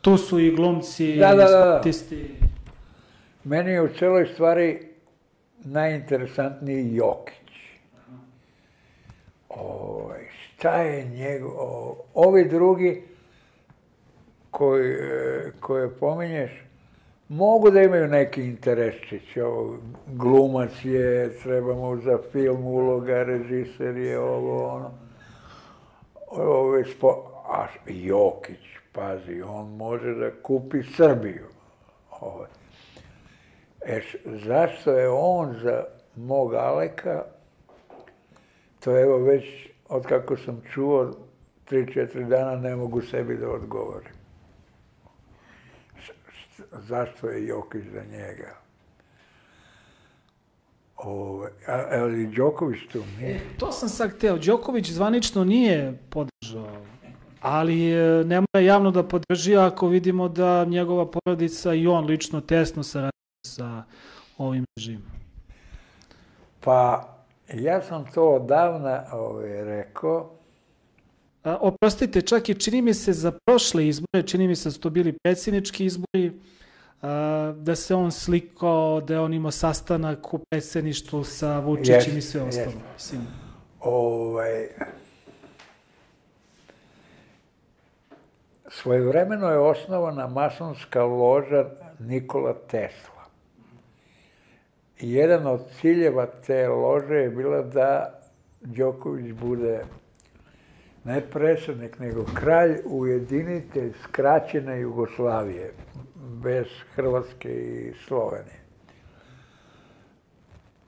Tu su i glumci, Da, da, da, da. i sportisti. Meni je u celoj stvari najinteresantniji Jokić. Ovaj, šta je njegov... Ovi drugi koji, e, koje pominješ, mogu da imaju neki interesčić. Ovo, glumac je, treba mu za film uloga, režiser je ovo, ono. Ove spo... A Jokić, pazi, on može da kupi Srbiju. Ovaj. E, zašto je on za mog Aleka, to evo već, od kako sam čuo, tri, četiri dana ne mogu sebi da odgovorim. Zašto je Jokić za njega? Ove, a, ali Đoković tu nije. To sam sad hteo. Đoković zvanično nije podržao, ali e, ne mora javno da podrži ako vidimo da njegova porodica i on lično tesno sarađuje sa ovim režimom. Pa, ja sam to odavna ove, rekao, A, oprostite, čak i čini mi se za prošle izbore, čini mi se da su to bili predsjednički izbori, a, da se on slikao, da je on imao sastanak u predsjedništvu sa Vučićem Jeste, i sve ostalo. Mislim, Ovaj, svojevremeno je osnovana masonska loža Nikola Tesla. I jedan od ciljeva te lože je bila da Đoković bude ne predsjednik, nego kralj ujedinite skraćene Jugoslavije, bez Hrvatske i Slovenije.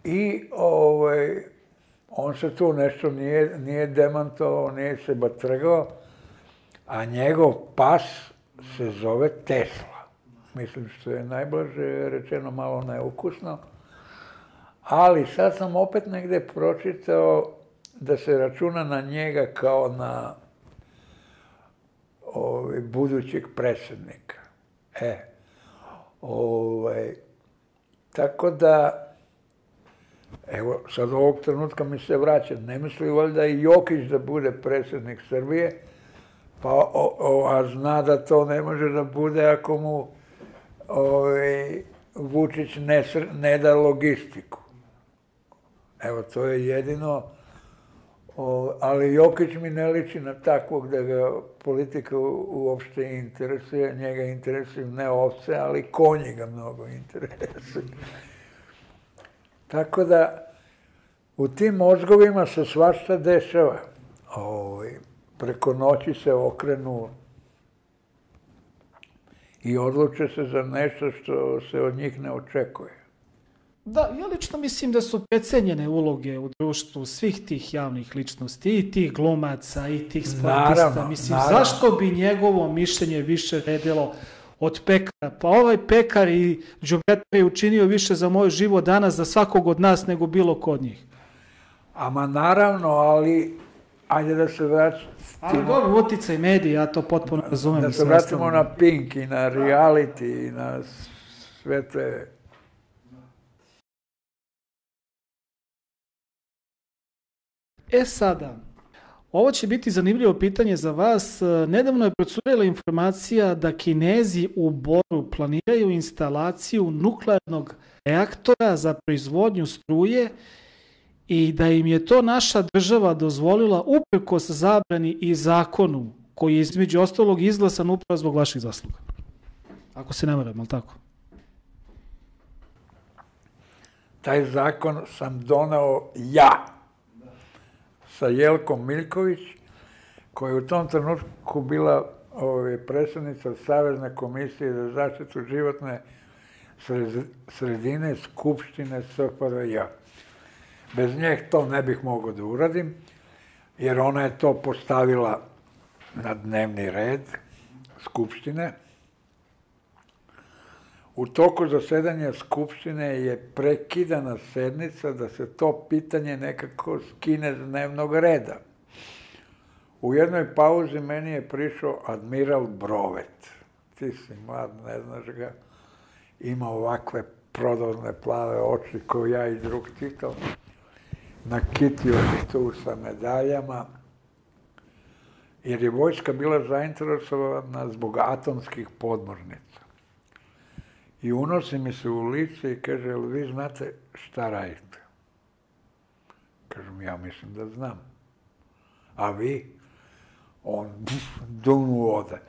I ovaj, on se tu nešto nije, nije demantovao, nije se batrgao, a njegov pas se zove Tesla. Mislim što je najblaže rečeno malo neukusno. Ali sad sam opet negde pročitao da se računa na njega kao na ovaj, budućeg predsjednika. E, ovaj, tako da, Evo, sad ovog trenutka mi se vraća. Ne misli valjda i Jokić da bude predsjednik Srbije, pa o, o, a zna da to ne može da bude ako mu ovaj, Vučić ne, ne da logistiku. Evo, to je jedino, o, ali Jokić mi ne liči na takvog da ga politika u- uopšte interesuje. Njega interesuju ne ovce, ali konji ga mnogo interesuju. Tako da, u tim mozgovima se svašta dešava. O, preko noći se okrenu i odluče se za nešto što se od njih ne očekuje. Da, ja lično mislim da su precenjene uloge u društvu svih tih javnih ličnosti, i tih glumaca, i tih sportista. Naravno, mislim, naravno. zašto bi njegovo mišljenje više redilo od pekara? Pa ovaj pekar i Đubretar je učinio više za moj život danas za svakog od nas nego bilo kod njih. Ama naravno, ali ajde da se vratimo, Ali dobro, uticaj medija, ja to potpuno razumem. da se vratimo na Pink i na reality i na sve te... E sada, ovo će biti zanimljivo pitanje za vas. E, nedavno je procurela informacija da Kinezi u Boru planiraju instalaciju nuklearnog reaktora za proizvodnju struje i da im je to naša država dozvolila uprkos zabrani i zakonu koji je između ostalog izglasan upravo zbog vaših zasluga. Ako se ne varam, ali tako? Taj zakon sam donao ja sa Jelkom Miljković, koja je u tom trenutku bila ovaj, predsjednica Savezne komisije za zaštitu životne sredine Skupštine SFRJ. Bez nje to ne bih mogao da uradim, jer ona je to postavila na dnevni red Skupštine. U toku zasedanja Skupštine je prekidana sednica da se to pitanje nekako skine s dnevnog reda. U jednoj pauzi meni je prišao admiral Brovet. Ti si mlad, ne znaš ga. Ima ovakve prodorne plave oči kao ja i drug Tito. Nakitio se tu sa medaljama jer je vojska bila zainteresovana zbog atomskih podmornica. I unosi mi se u lice i kaže, jel vi znate šta radite? Kažem, ja mislim da znam. A vi? On dunu ode.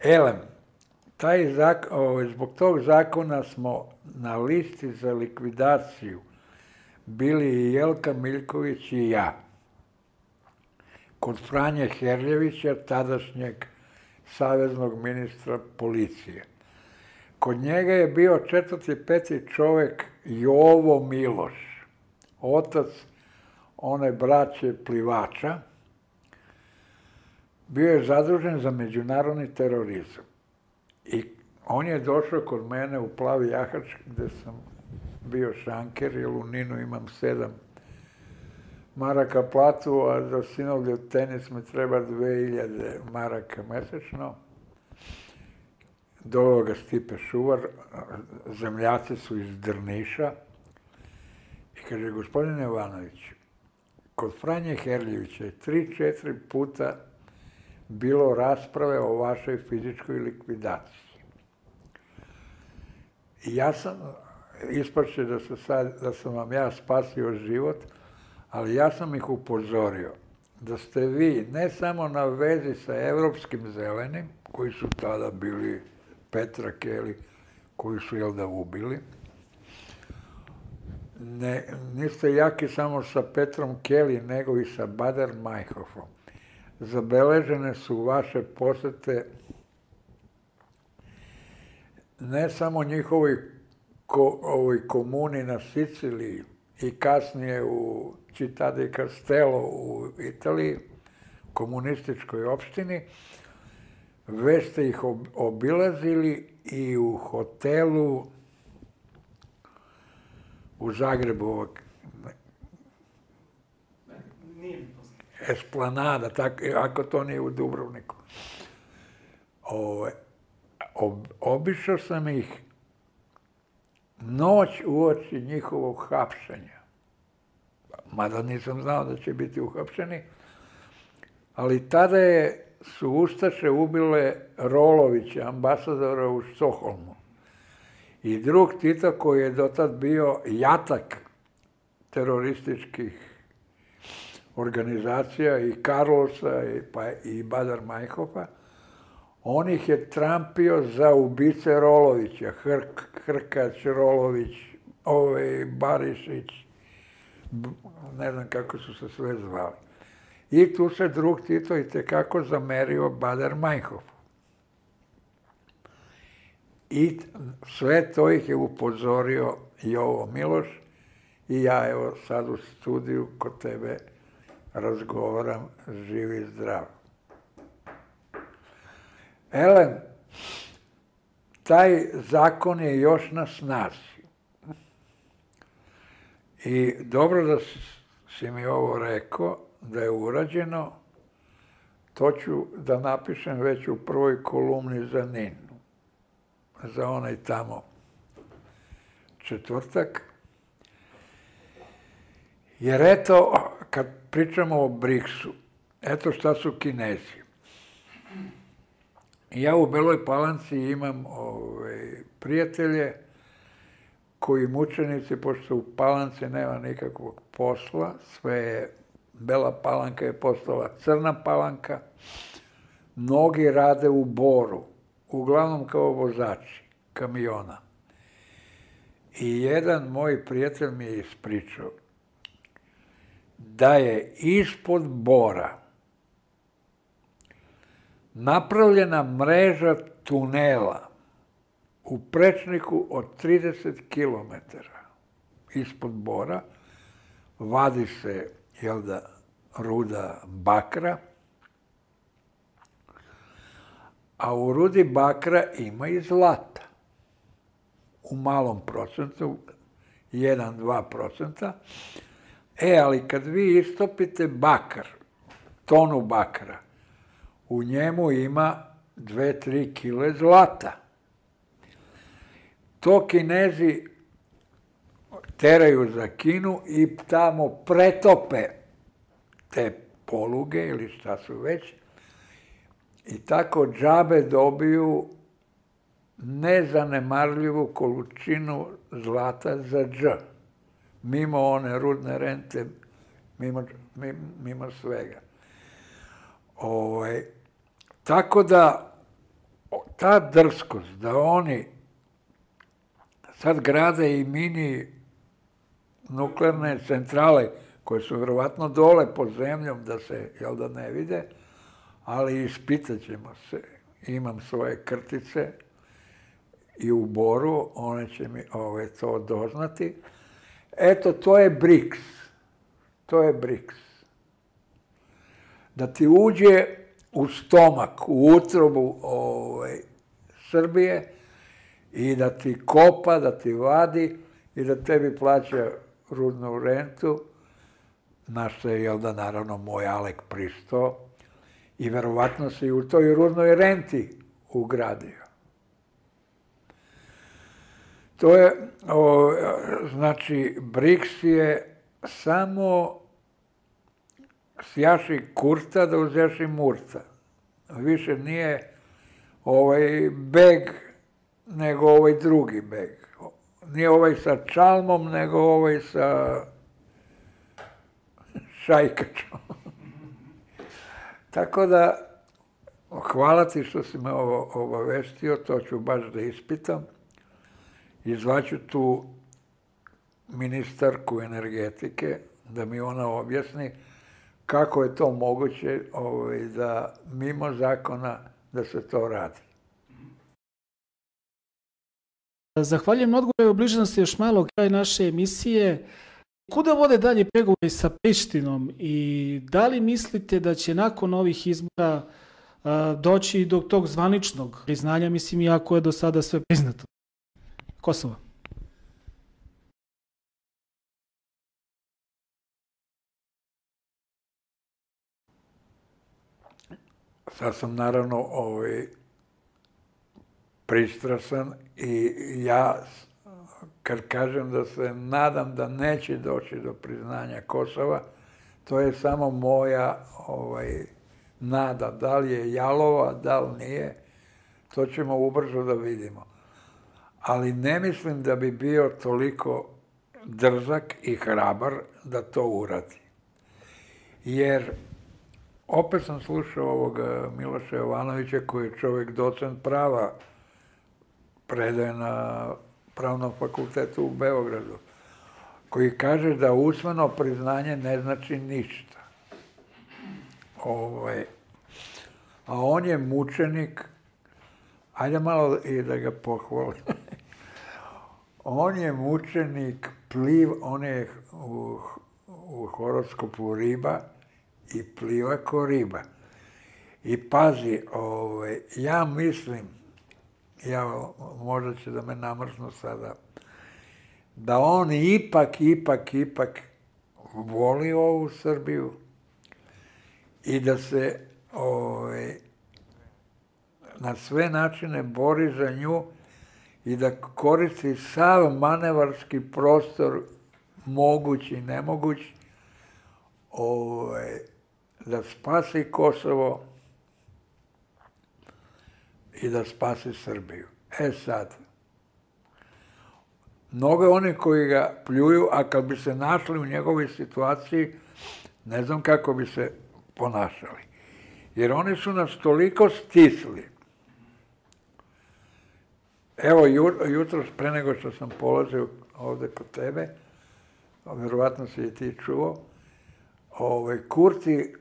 Elem, taj zak, o, zbog tog zakona smo na listi za likvidaciju bili i Jelka Miljković i ja. Kod Franje Herljevića, tadašnjeg saveznog ministra policije. Kod njega je bio četvrti, peti čovek Jovo Miloš, otac one braće plivača, bio je zadružen za međunarodni terorizam. I on je došao kod mene u plavi jahač gde sam bio šanker, jer u Ninu imam sedam maraka platu, a za sinovlje tenis mi treba 2000 maraka mesečno. Do ovoga Stipe Šuvar, zemljaci su iz Drniša. I kaže, gospodine Ivanović, kod Franje Herljevića je tri, četiri puta bilo rasprave o vašoj fizičkoj likvidaciji. I ja sam, ispašće da, sad, da sam vam ja spasio život, ali ja sam ih upozorio da ste vi ne samo na vezi sa evropskim zelenim, koji su tada bili Petra Keli, koji su jel da ubili, ne, niste jaki samo sa Petrom Kelly, nego i sa Bader Majhofom. Zabeležene su vaše posete ne samo njihovoj ko, ovoj komuni na Siciliji i kasnije u Città di Castello u Italiji, komunističkoj opštini, već ste ih obilazili i u hotelu u Zagrebu, Esplanada, tak, ako to nije u Dubrovniku. Ove, ob, obišao sam ih noć u oči njihovog hapšenja. Mada nisam znao da će biti uhapšeni, ali tada je, su Ustaše ubile Rolovića, ambasadora u Stoholmu. I drug Tito koji je dotad bio jatak terorističkih organizacija i Karlosa i, pa, i Badar Majhofa, on ih je trampio za ubice Rolovića, Hrk, Hrkač, Rolović, ovaj, Barišić, ne znam kako su se sve zvali. I tu se drug Tito i tekako zamerio Bader Majhofu. I sve to ih je upozorio Jovo Miloš i ja evo sad u studiju kod tebe razgovaram živi i zdrav. Elem, taj zakon je još na snazi. I dobro da si mi ovo rekao, da je urađeno, to ću da napišem već u prvoj kolumni za Ninu za onaj tamo četvrtak. Jer eto, kad pričamo o Brixu, eto šta su Kinezi. Ja u Beloj Palanci imam ove, ovaj, prijatelje koji mučenici, pošto u Palanci nema nikakvog posla, sve je, Bela Palanka je postala Crna Palanka, mnogi rade u Boru, uglavnom kao vozači kamiona. I jedan moj prijatelj mi je ispričao da je ispod Bora napravljena mreža tunela u prečniku od 30 km ispod Bora, vadi se, jel da, ruda bakra, a u rudi bakra ima i zlata. U malom procentu, 1-2 procenta. E, ali kad vi istopite bakar, tonu bakra, u njemu ima 2-3 kile zlata. To kinezi teraju za kinu i tamo pretope te poluge ili šta su već, I tako džabe dobiju nezanemarljivu količinu zlata za dž. Mimo one rudne rente, mimo, mimo svega. Ovaj, tako da ta drskost da oni sad grade i mini nuklearne centrale koje su vjerovatno dole pod zemljom da se, jel da ne vide, ali ispitat ćemo se. Imam svoje krtice i u Boru, one će mi ove, to doznati. Eto, to je BRICS. To je BRICS. Da ti uđe u stomak, u utrobu ovaj, Srbije i da ti kopa, da ti vadi i da tebi plaća rudnu rentu. Naš se, jel da, naravno, moj Alek pristo i verovatno se i u toj rudnoj renti ugradio. To je, o, znači, BRICS je samo sjaši kurta da uzjaši murta. Više nije ovaj beg, nego ovaj drugi beg. Nije ovaj sa čalmom, nego ovaj sa šajkačom. <laughs> Tako da, hvala ti što si me ovo obavestio, to ću baš da ispitam. Izvaću tu ministarku energetike, da mi ona objasni kako je to moguće ovaj, da mimo zakona da se to radi. Zahvaljujem na odgovoru, bližno se još malo kraj naše emisije. Kuda vode dalje pregovori sa Prištinom i da li mislite da će nakon ovih izbora doći do tog zvaničnog priznanja, mislim, iako je do sada sve priznato? Kosovo. Sad sam naravno ovaj, pristrasan i ja kad kažem da se nadam da neće doći do priznanja Kosova, to je samo moja ovaj, nada. Da li je jalova, da li nije, to ćemo ubrzo da vidimo. Ali ne mislim da bi bio toliko drzak i hrabar da to uradi. Jer opet sam slušao ovog eh, Miloša Jovanovića koji je čovjek docent prava, predaje na pravnom fakultetu u Beogradu, koji kaže da usmeno priznanje ne znači ništa. Ovaj, a on je mučenik, ajde malo i da ga pohvalim. on je mučenik pliv, on je u, u horoskopu riba i pliva ko riba. I pazi, ovaj, ja mislim, ja, možda će da me namrznu sada, da on ipak, ipak, ipak voli ovu Srbiju i da se ovaj, na sve načine bori za nju i da koristi sav manevarski prostor, mogući i nemogući, ovaj, da spasi Kosovo, i da spasi Srbiju. E sad, mnogo oni koji ga pljuju, a kad bi se našli u njegovoj situaciji, ne znam kako bi se ponašali. Jer oni su nas toliko stisli. Evo, jutro, pre nego što sam polazio ovde kod tebe, vjerovatno si i ti čuo, ovaj, Kurti,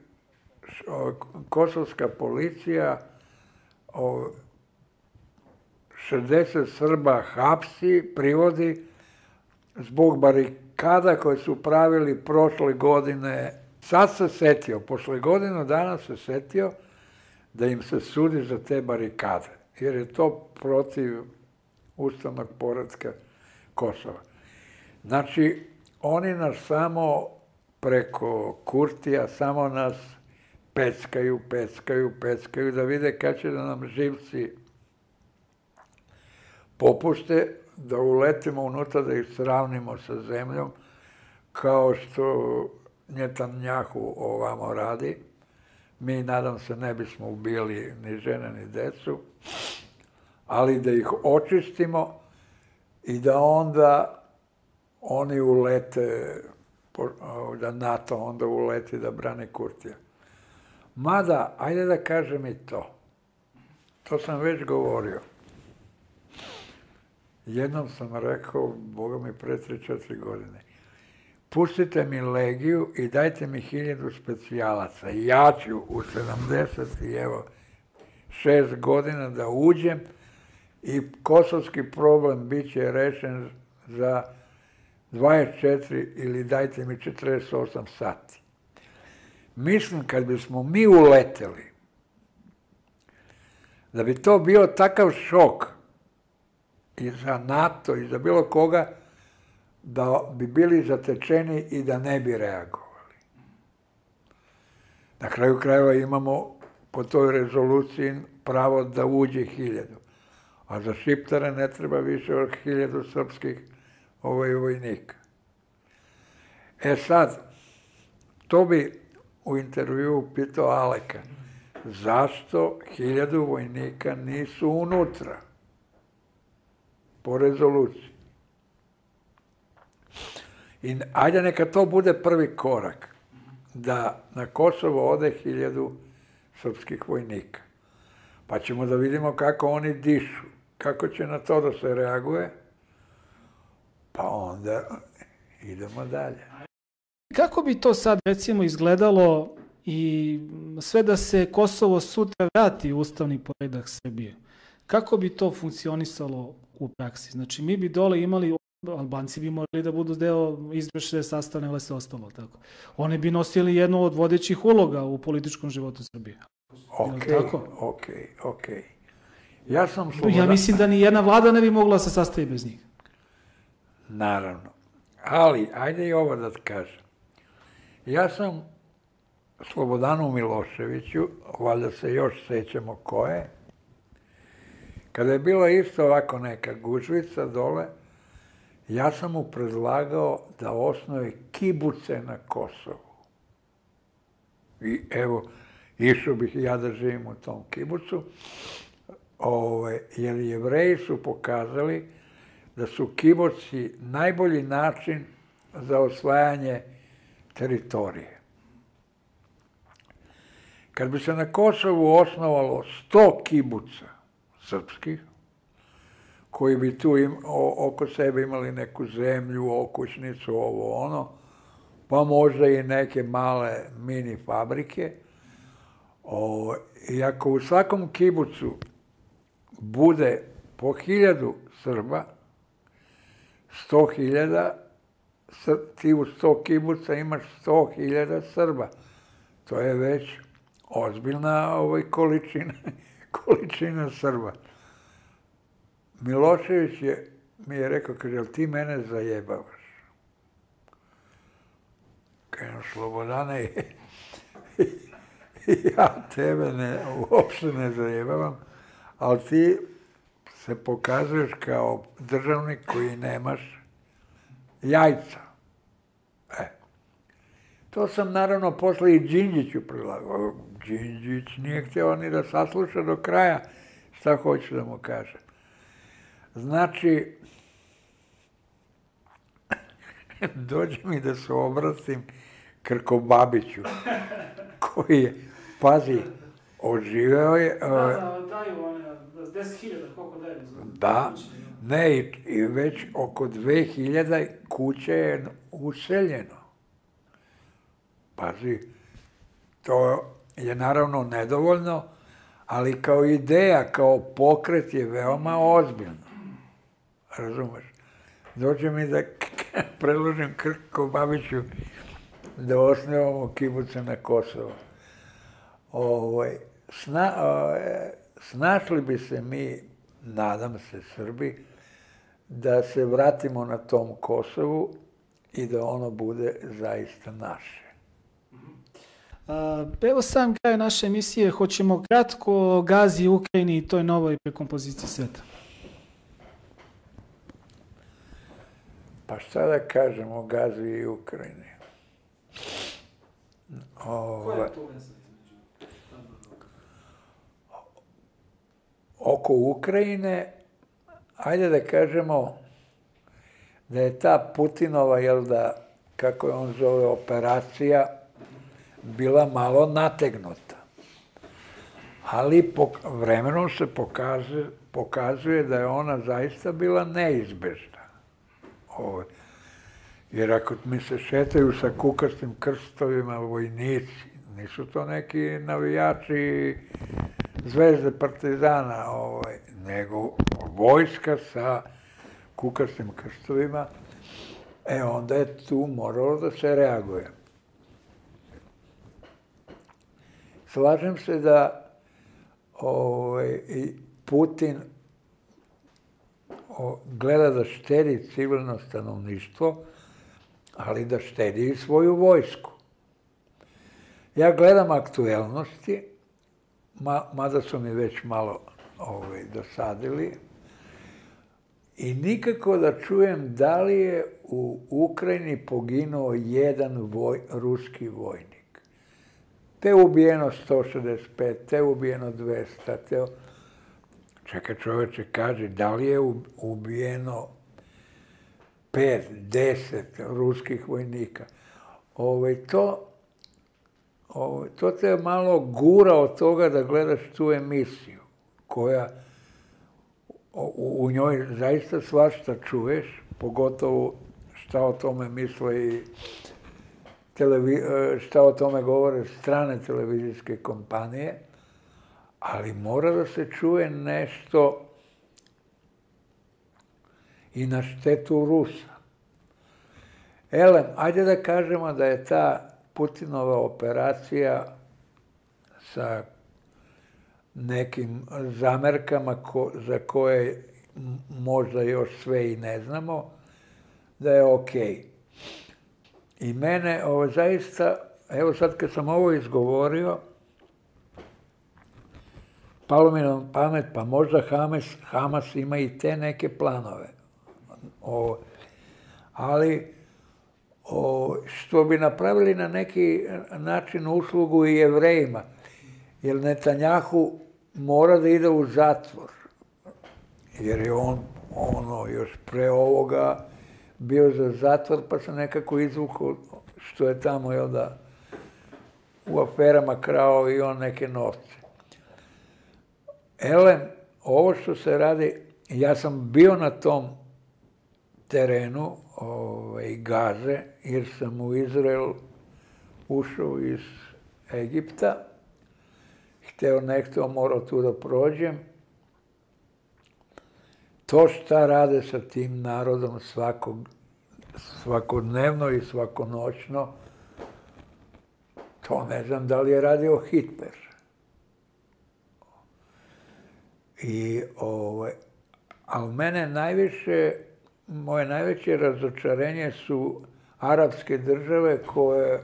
ovaj, kosovska policija, o, 60 Srba hapsi, privodi, zbog barikada koje su pravili prošle godine. Sad se setio, pošle godinu dana se setio da im se sudi za te barikade, jer je to protiv ustavnog poradka Kosova. Znači, oni nas samo preko Kurtija, samo nas peckaju, peckaju, peckaju, da vide kad će da nam živci popuste, da uletimo unutra, da ih sravnimo sa zemljom, kao što Njetanjahu ovamo radi, Mi, nadam se, ne bismo ubili ni žene, ni decu, ali da ih očistimo i da onda oni ulete, da NATO onda uleti da brane Kurtija. Mada, ajde da kažem i to. To sam već govorio. Jednom sam rekao, Boga mi pre 3-4 godine, pustite mi legiju i dajte mi hiljadu specijalaca. Ja ću u 70 i evo šest godina da uđem i kosovski problem bit će rešen za 24 ili dajte mi 48 sati. Mislim, kad bismo mi uleteli, da bi to bio takav šok i za NATO i za bilo koga, da bi bili zatečeni i da ne bi reagovali. Na kraju krajeva imamo po toj rezoluciji pravo da uđe hiljadu. A za Šiptare ne treba više od hiljadu srpskih ovaj vojnika. E sad, to bi u intervju pitao Aleka, zašto hiljadu vojnika nisu unutra po rezoluciji? I ajde neka to bude prvi korak, da na Kosovo ode hiljadu srpskih vojnika. Pa ćemo da vidimo kako oni dišu, kako će na to da se reaguje, pa onda idemo dalje. Kako bi to sad recimo izgledalo i sve da se Kosovo sutra vrati u ustavni poredak Srbije? Kako bi to funkcionisalo u praksi? Znači mi bi dole imali Albanci bi morali da budu deo izvršne sastavne vlasti ostalo. Tako. Oni bi nosili jednu od vodećih uloga u političkom životu Srbije. Ok, ok, ok. Ja sam slobodan... Ja mislim da ni jedna vlada ne bi mogla se sastaviti bez njih. Naravno. Ali, ajde i ovo da ti kažem. Ja sam Slobodanu Miloševiću, valjda se još sećamo ko je, kada je bila isto ovako neka gužvica dole, ja sam mu predlagao da osnovi kibuce na Kosovu. I evo, išao bih ja da živim u tom kibucu, ove, jer jevreji su pokazali da su kibuci najbolji način za osvajanje teritorije. Kad bi se na Kosovu osnovalo sto kibuca srpskih, koji bi tu im, o, oko sebe imali neku zemlju, okućnicu, ovo ono, pa možda i neke male mini fabrike. O, I ako u svakom kibucu bude po hiljadu Srba, sto hiljada, ti u sto kibuca imaš sto hiljada Srba. To je već ozbiljna ovaj, količina, <laughs> količina Srba. Milošević je, mi je rekao, kaže, jel ti mene zajebavaš? Kaže, Slobodane, <laughs> ja tebe ne, uopšte ne zajebavam, ali ti se pokazuješ kao državnik koji nemaš jajca. E. To sam naravno posle i Đinđiću prilagao. Đinđić nije htio ni da sasluša do kraja šta hoću da mu kažem. Znači, <laughs> dođe mi da se obratim Krkobabiću, koji je, pazi, oživeo je... Da, da, daju one, 10.000, koliko daju? Da, ne, i, i već oko 2.000 kuće je useljeno. Pazi, to je naravno nedovoljno, ali kao ideja, kao pokret je veoma ozbiljno razumeš. Dođe mi da <laughs> predložim Krko Babiću da osnovamo kibuce na Kosovo. Ovaj, sna, eh, snašli bi se mi, nadam se, Srbi, da se vratimo na tom Kosovu i da ono bude zaista naše. Pa evo sam kraj naše emisije, hoćemo kratko o Gazi, Ukrajini i toj novoj prekompoziciji sveta. Pa šta da kažem o Gazi i Ukrajini? Ova... Koja je to Oko Ukrajine, ajde da kažemo da je ta Putinova, jel da, kako je on zove, operacija, bila malo nategnuta. Ali po, vremenom se pokazuje, pokazuje da je ona zaista bila neizbežna. Ovo, jer ako mi se šetaju sa kukastim krstovima vojnici, nisu to neki navijači zvezde partizana, ovaj, nego vojska sa kukasnim krstovima, e onda je tu moralo da se reaguje. Slažem se da ovaj, i Putin gleda da štedi civilno stanovništvo, ali da štedi i svoju vojsku. Ja gledam aktuelnosti, mada su mi već malo ovaj, dosadili, i nikako da čujem da li je u Ukrajini poginuo jedan voj, ruski vojnik. Te ubijeno 165, te ubijeno 200, te... Čekaj čoveče, kaže, da li je ubijeno 5, 10 ruskih vojnika? Ove, ovaj, to, Ovo, to te malo gura od toga da gledaš tu emisiju, koja u, u njoj zaista svašta čuješ, pogotovo šta o tome misle i televi, e, šta o tome govore strane televizijske kompanije, ali mora da se čuje nešto i na štetu Rusa. Elem, ajde da kažemo da je ta Putinova operacija sa nekim zamerkama ko, za koje možda još sve i ne znamo, da je okej. I mene ovo zaista, evo sad kad sam ovo izgovorio, palo mi na pamet, pa možda Hamas, Hamas ima i te neke planove. O, ali o, što bi napravili na neki način uslugu i jevrejima, jer Netanjahu mora da ide u zatvor, jer je on ono, još pre ovoga bio za zatvor, pa se nekako izvukao što je tamo, jel da, u aferama krao i on neke novce. Elem, ovo što se radi, ja sam bio na tom terenu ovaj, Gaze, jer sam u Izrael ušao iz Egipta, hteo nekto, morao tu da prođem. To šta rade sa tim narodom svakog, svakodnevno i svakonoćno, to ne znam da li je radio Hitler. I, ovaj, ali mene najviše, moje najveće razočarenje su arapske države koje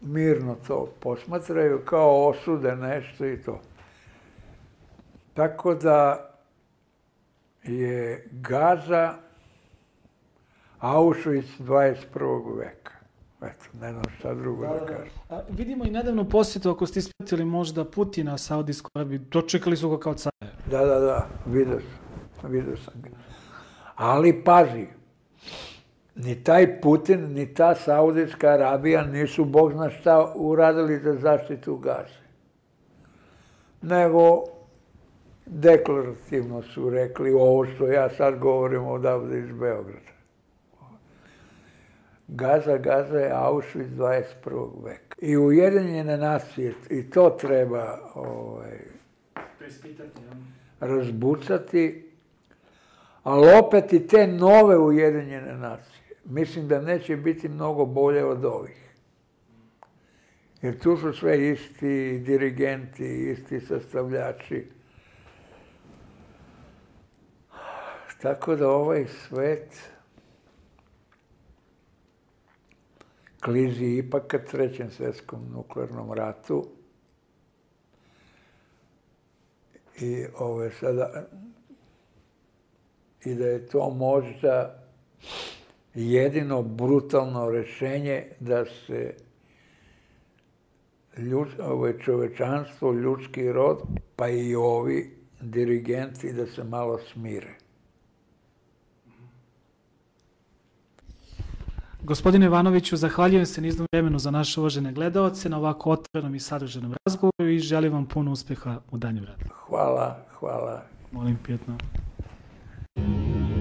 mirno to posmatraju kao osude nešto i to. Tako da je Gaza Auschwitz 21. veka. Eto, ne znam šta drugo da, da kažem. A, vidimo i nedavno posjetu, ako ste ispratili možda Putina Saudijskoj Arabiji, dočekali su ga kao cara. Da, da, da, vidio sam, vidio sam ga. Ali pazi, ni taj Putin, ni ta Saudijska Arabija nisu bog zna šta uradili za zaštitu gaze. Nego deklarativno su rekli ovo što ja sad govorim odavde iz Beograda. Gaza, Gaza je Auschwitz 21. veka. I ujedinjene nacije, i to treba ovaj, razbucati, ali opet i te nove ujedinjene nacije mislim da neće biti mnogo bolje od ovih. Jer tu su sve isti dirigenti, isti sastavljači. Tako da ovaj svet klizi ipak ka trećem svjetskom nuklearnom ratu. I ove sada i da je to možda jedino brutalno rešenje da se ljud, ovo čovečanstvo, ljudski rod, pa i ovi dirigenti da se malo smire. Gospodine Ivanoviću, zahvaljujem se niznom vremenu za naše uvažene gledalce na ovako otvorenom i sadržanom razgovoru i želim vam puno uspeha u danju radu. Hvala, hvala. Molim pjetno. Thank you.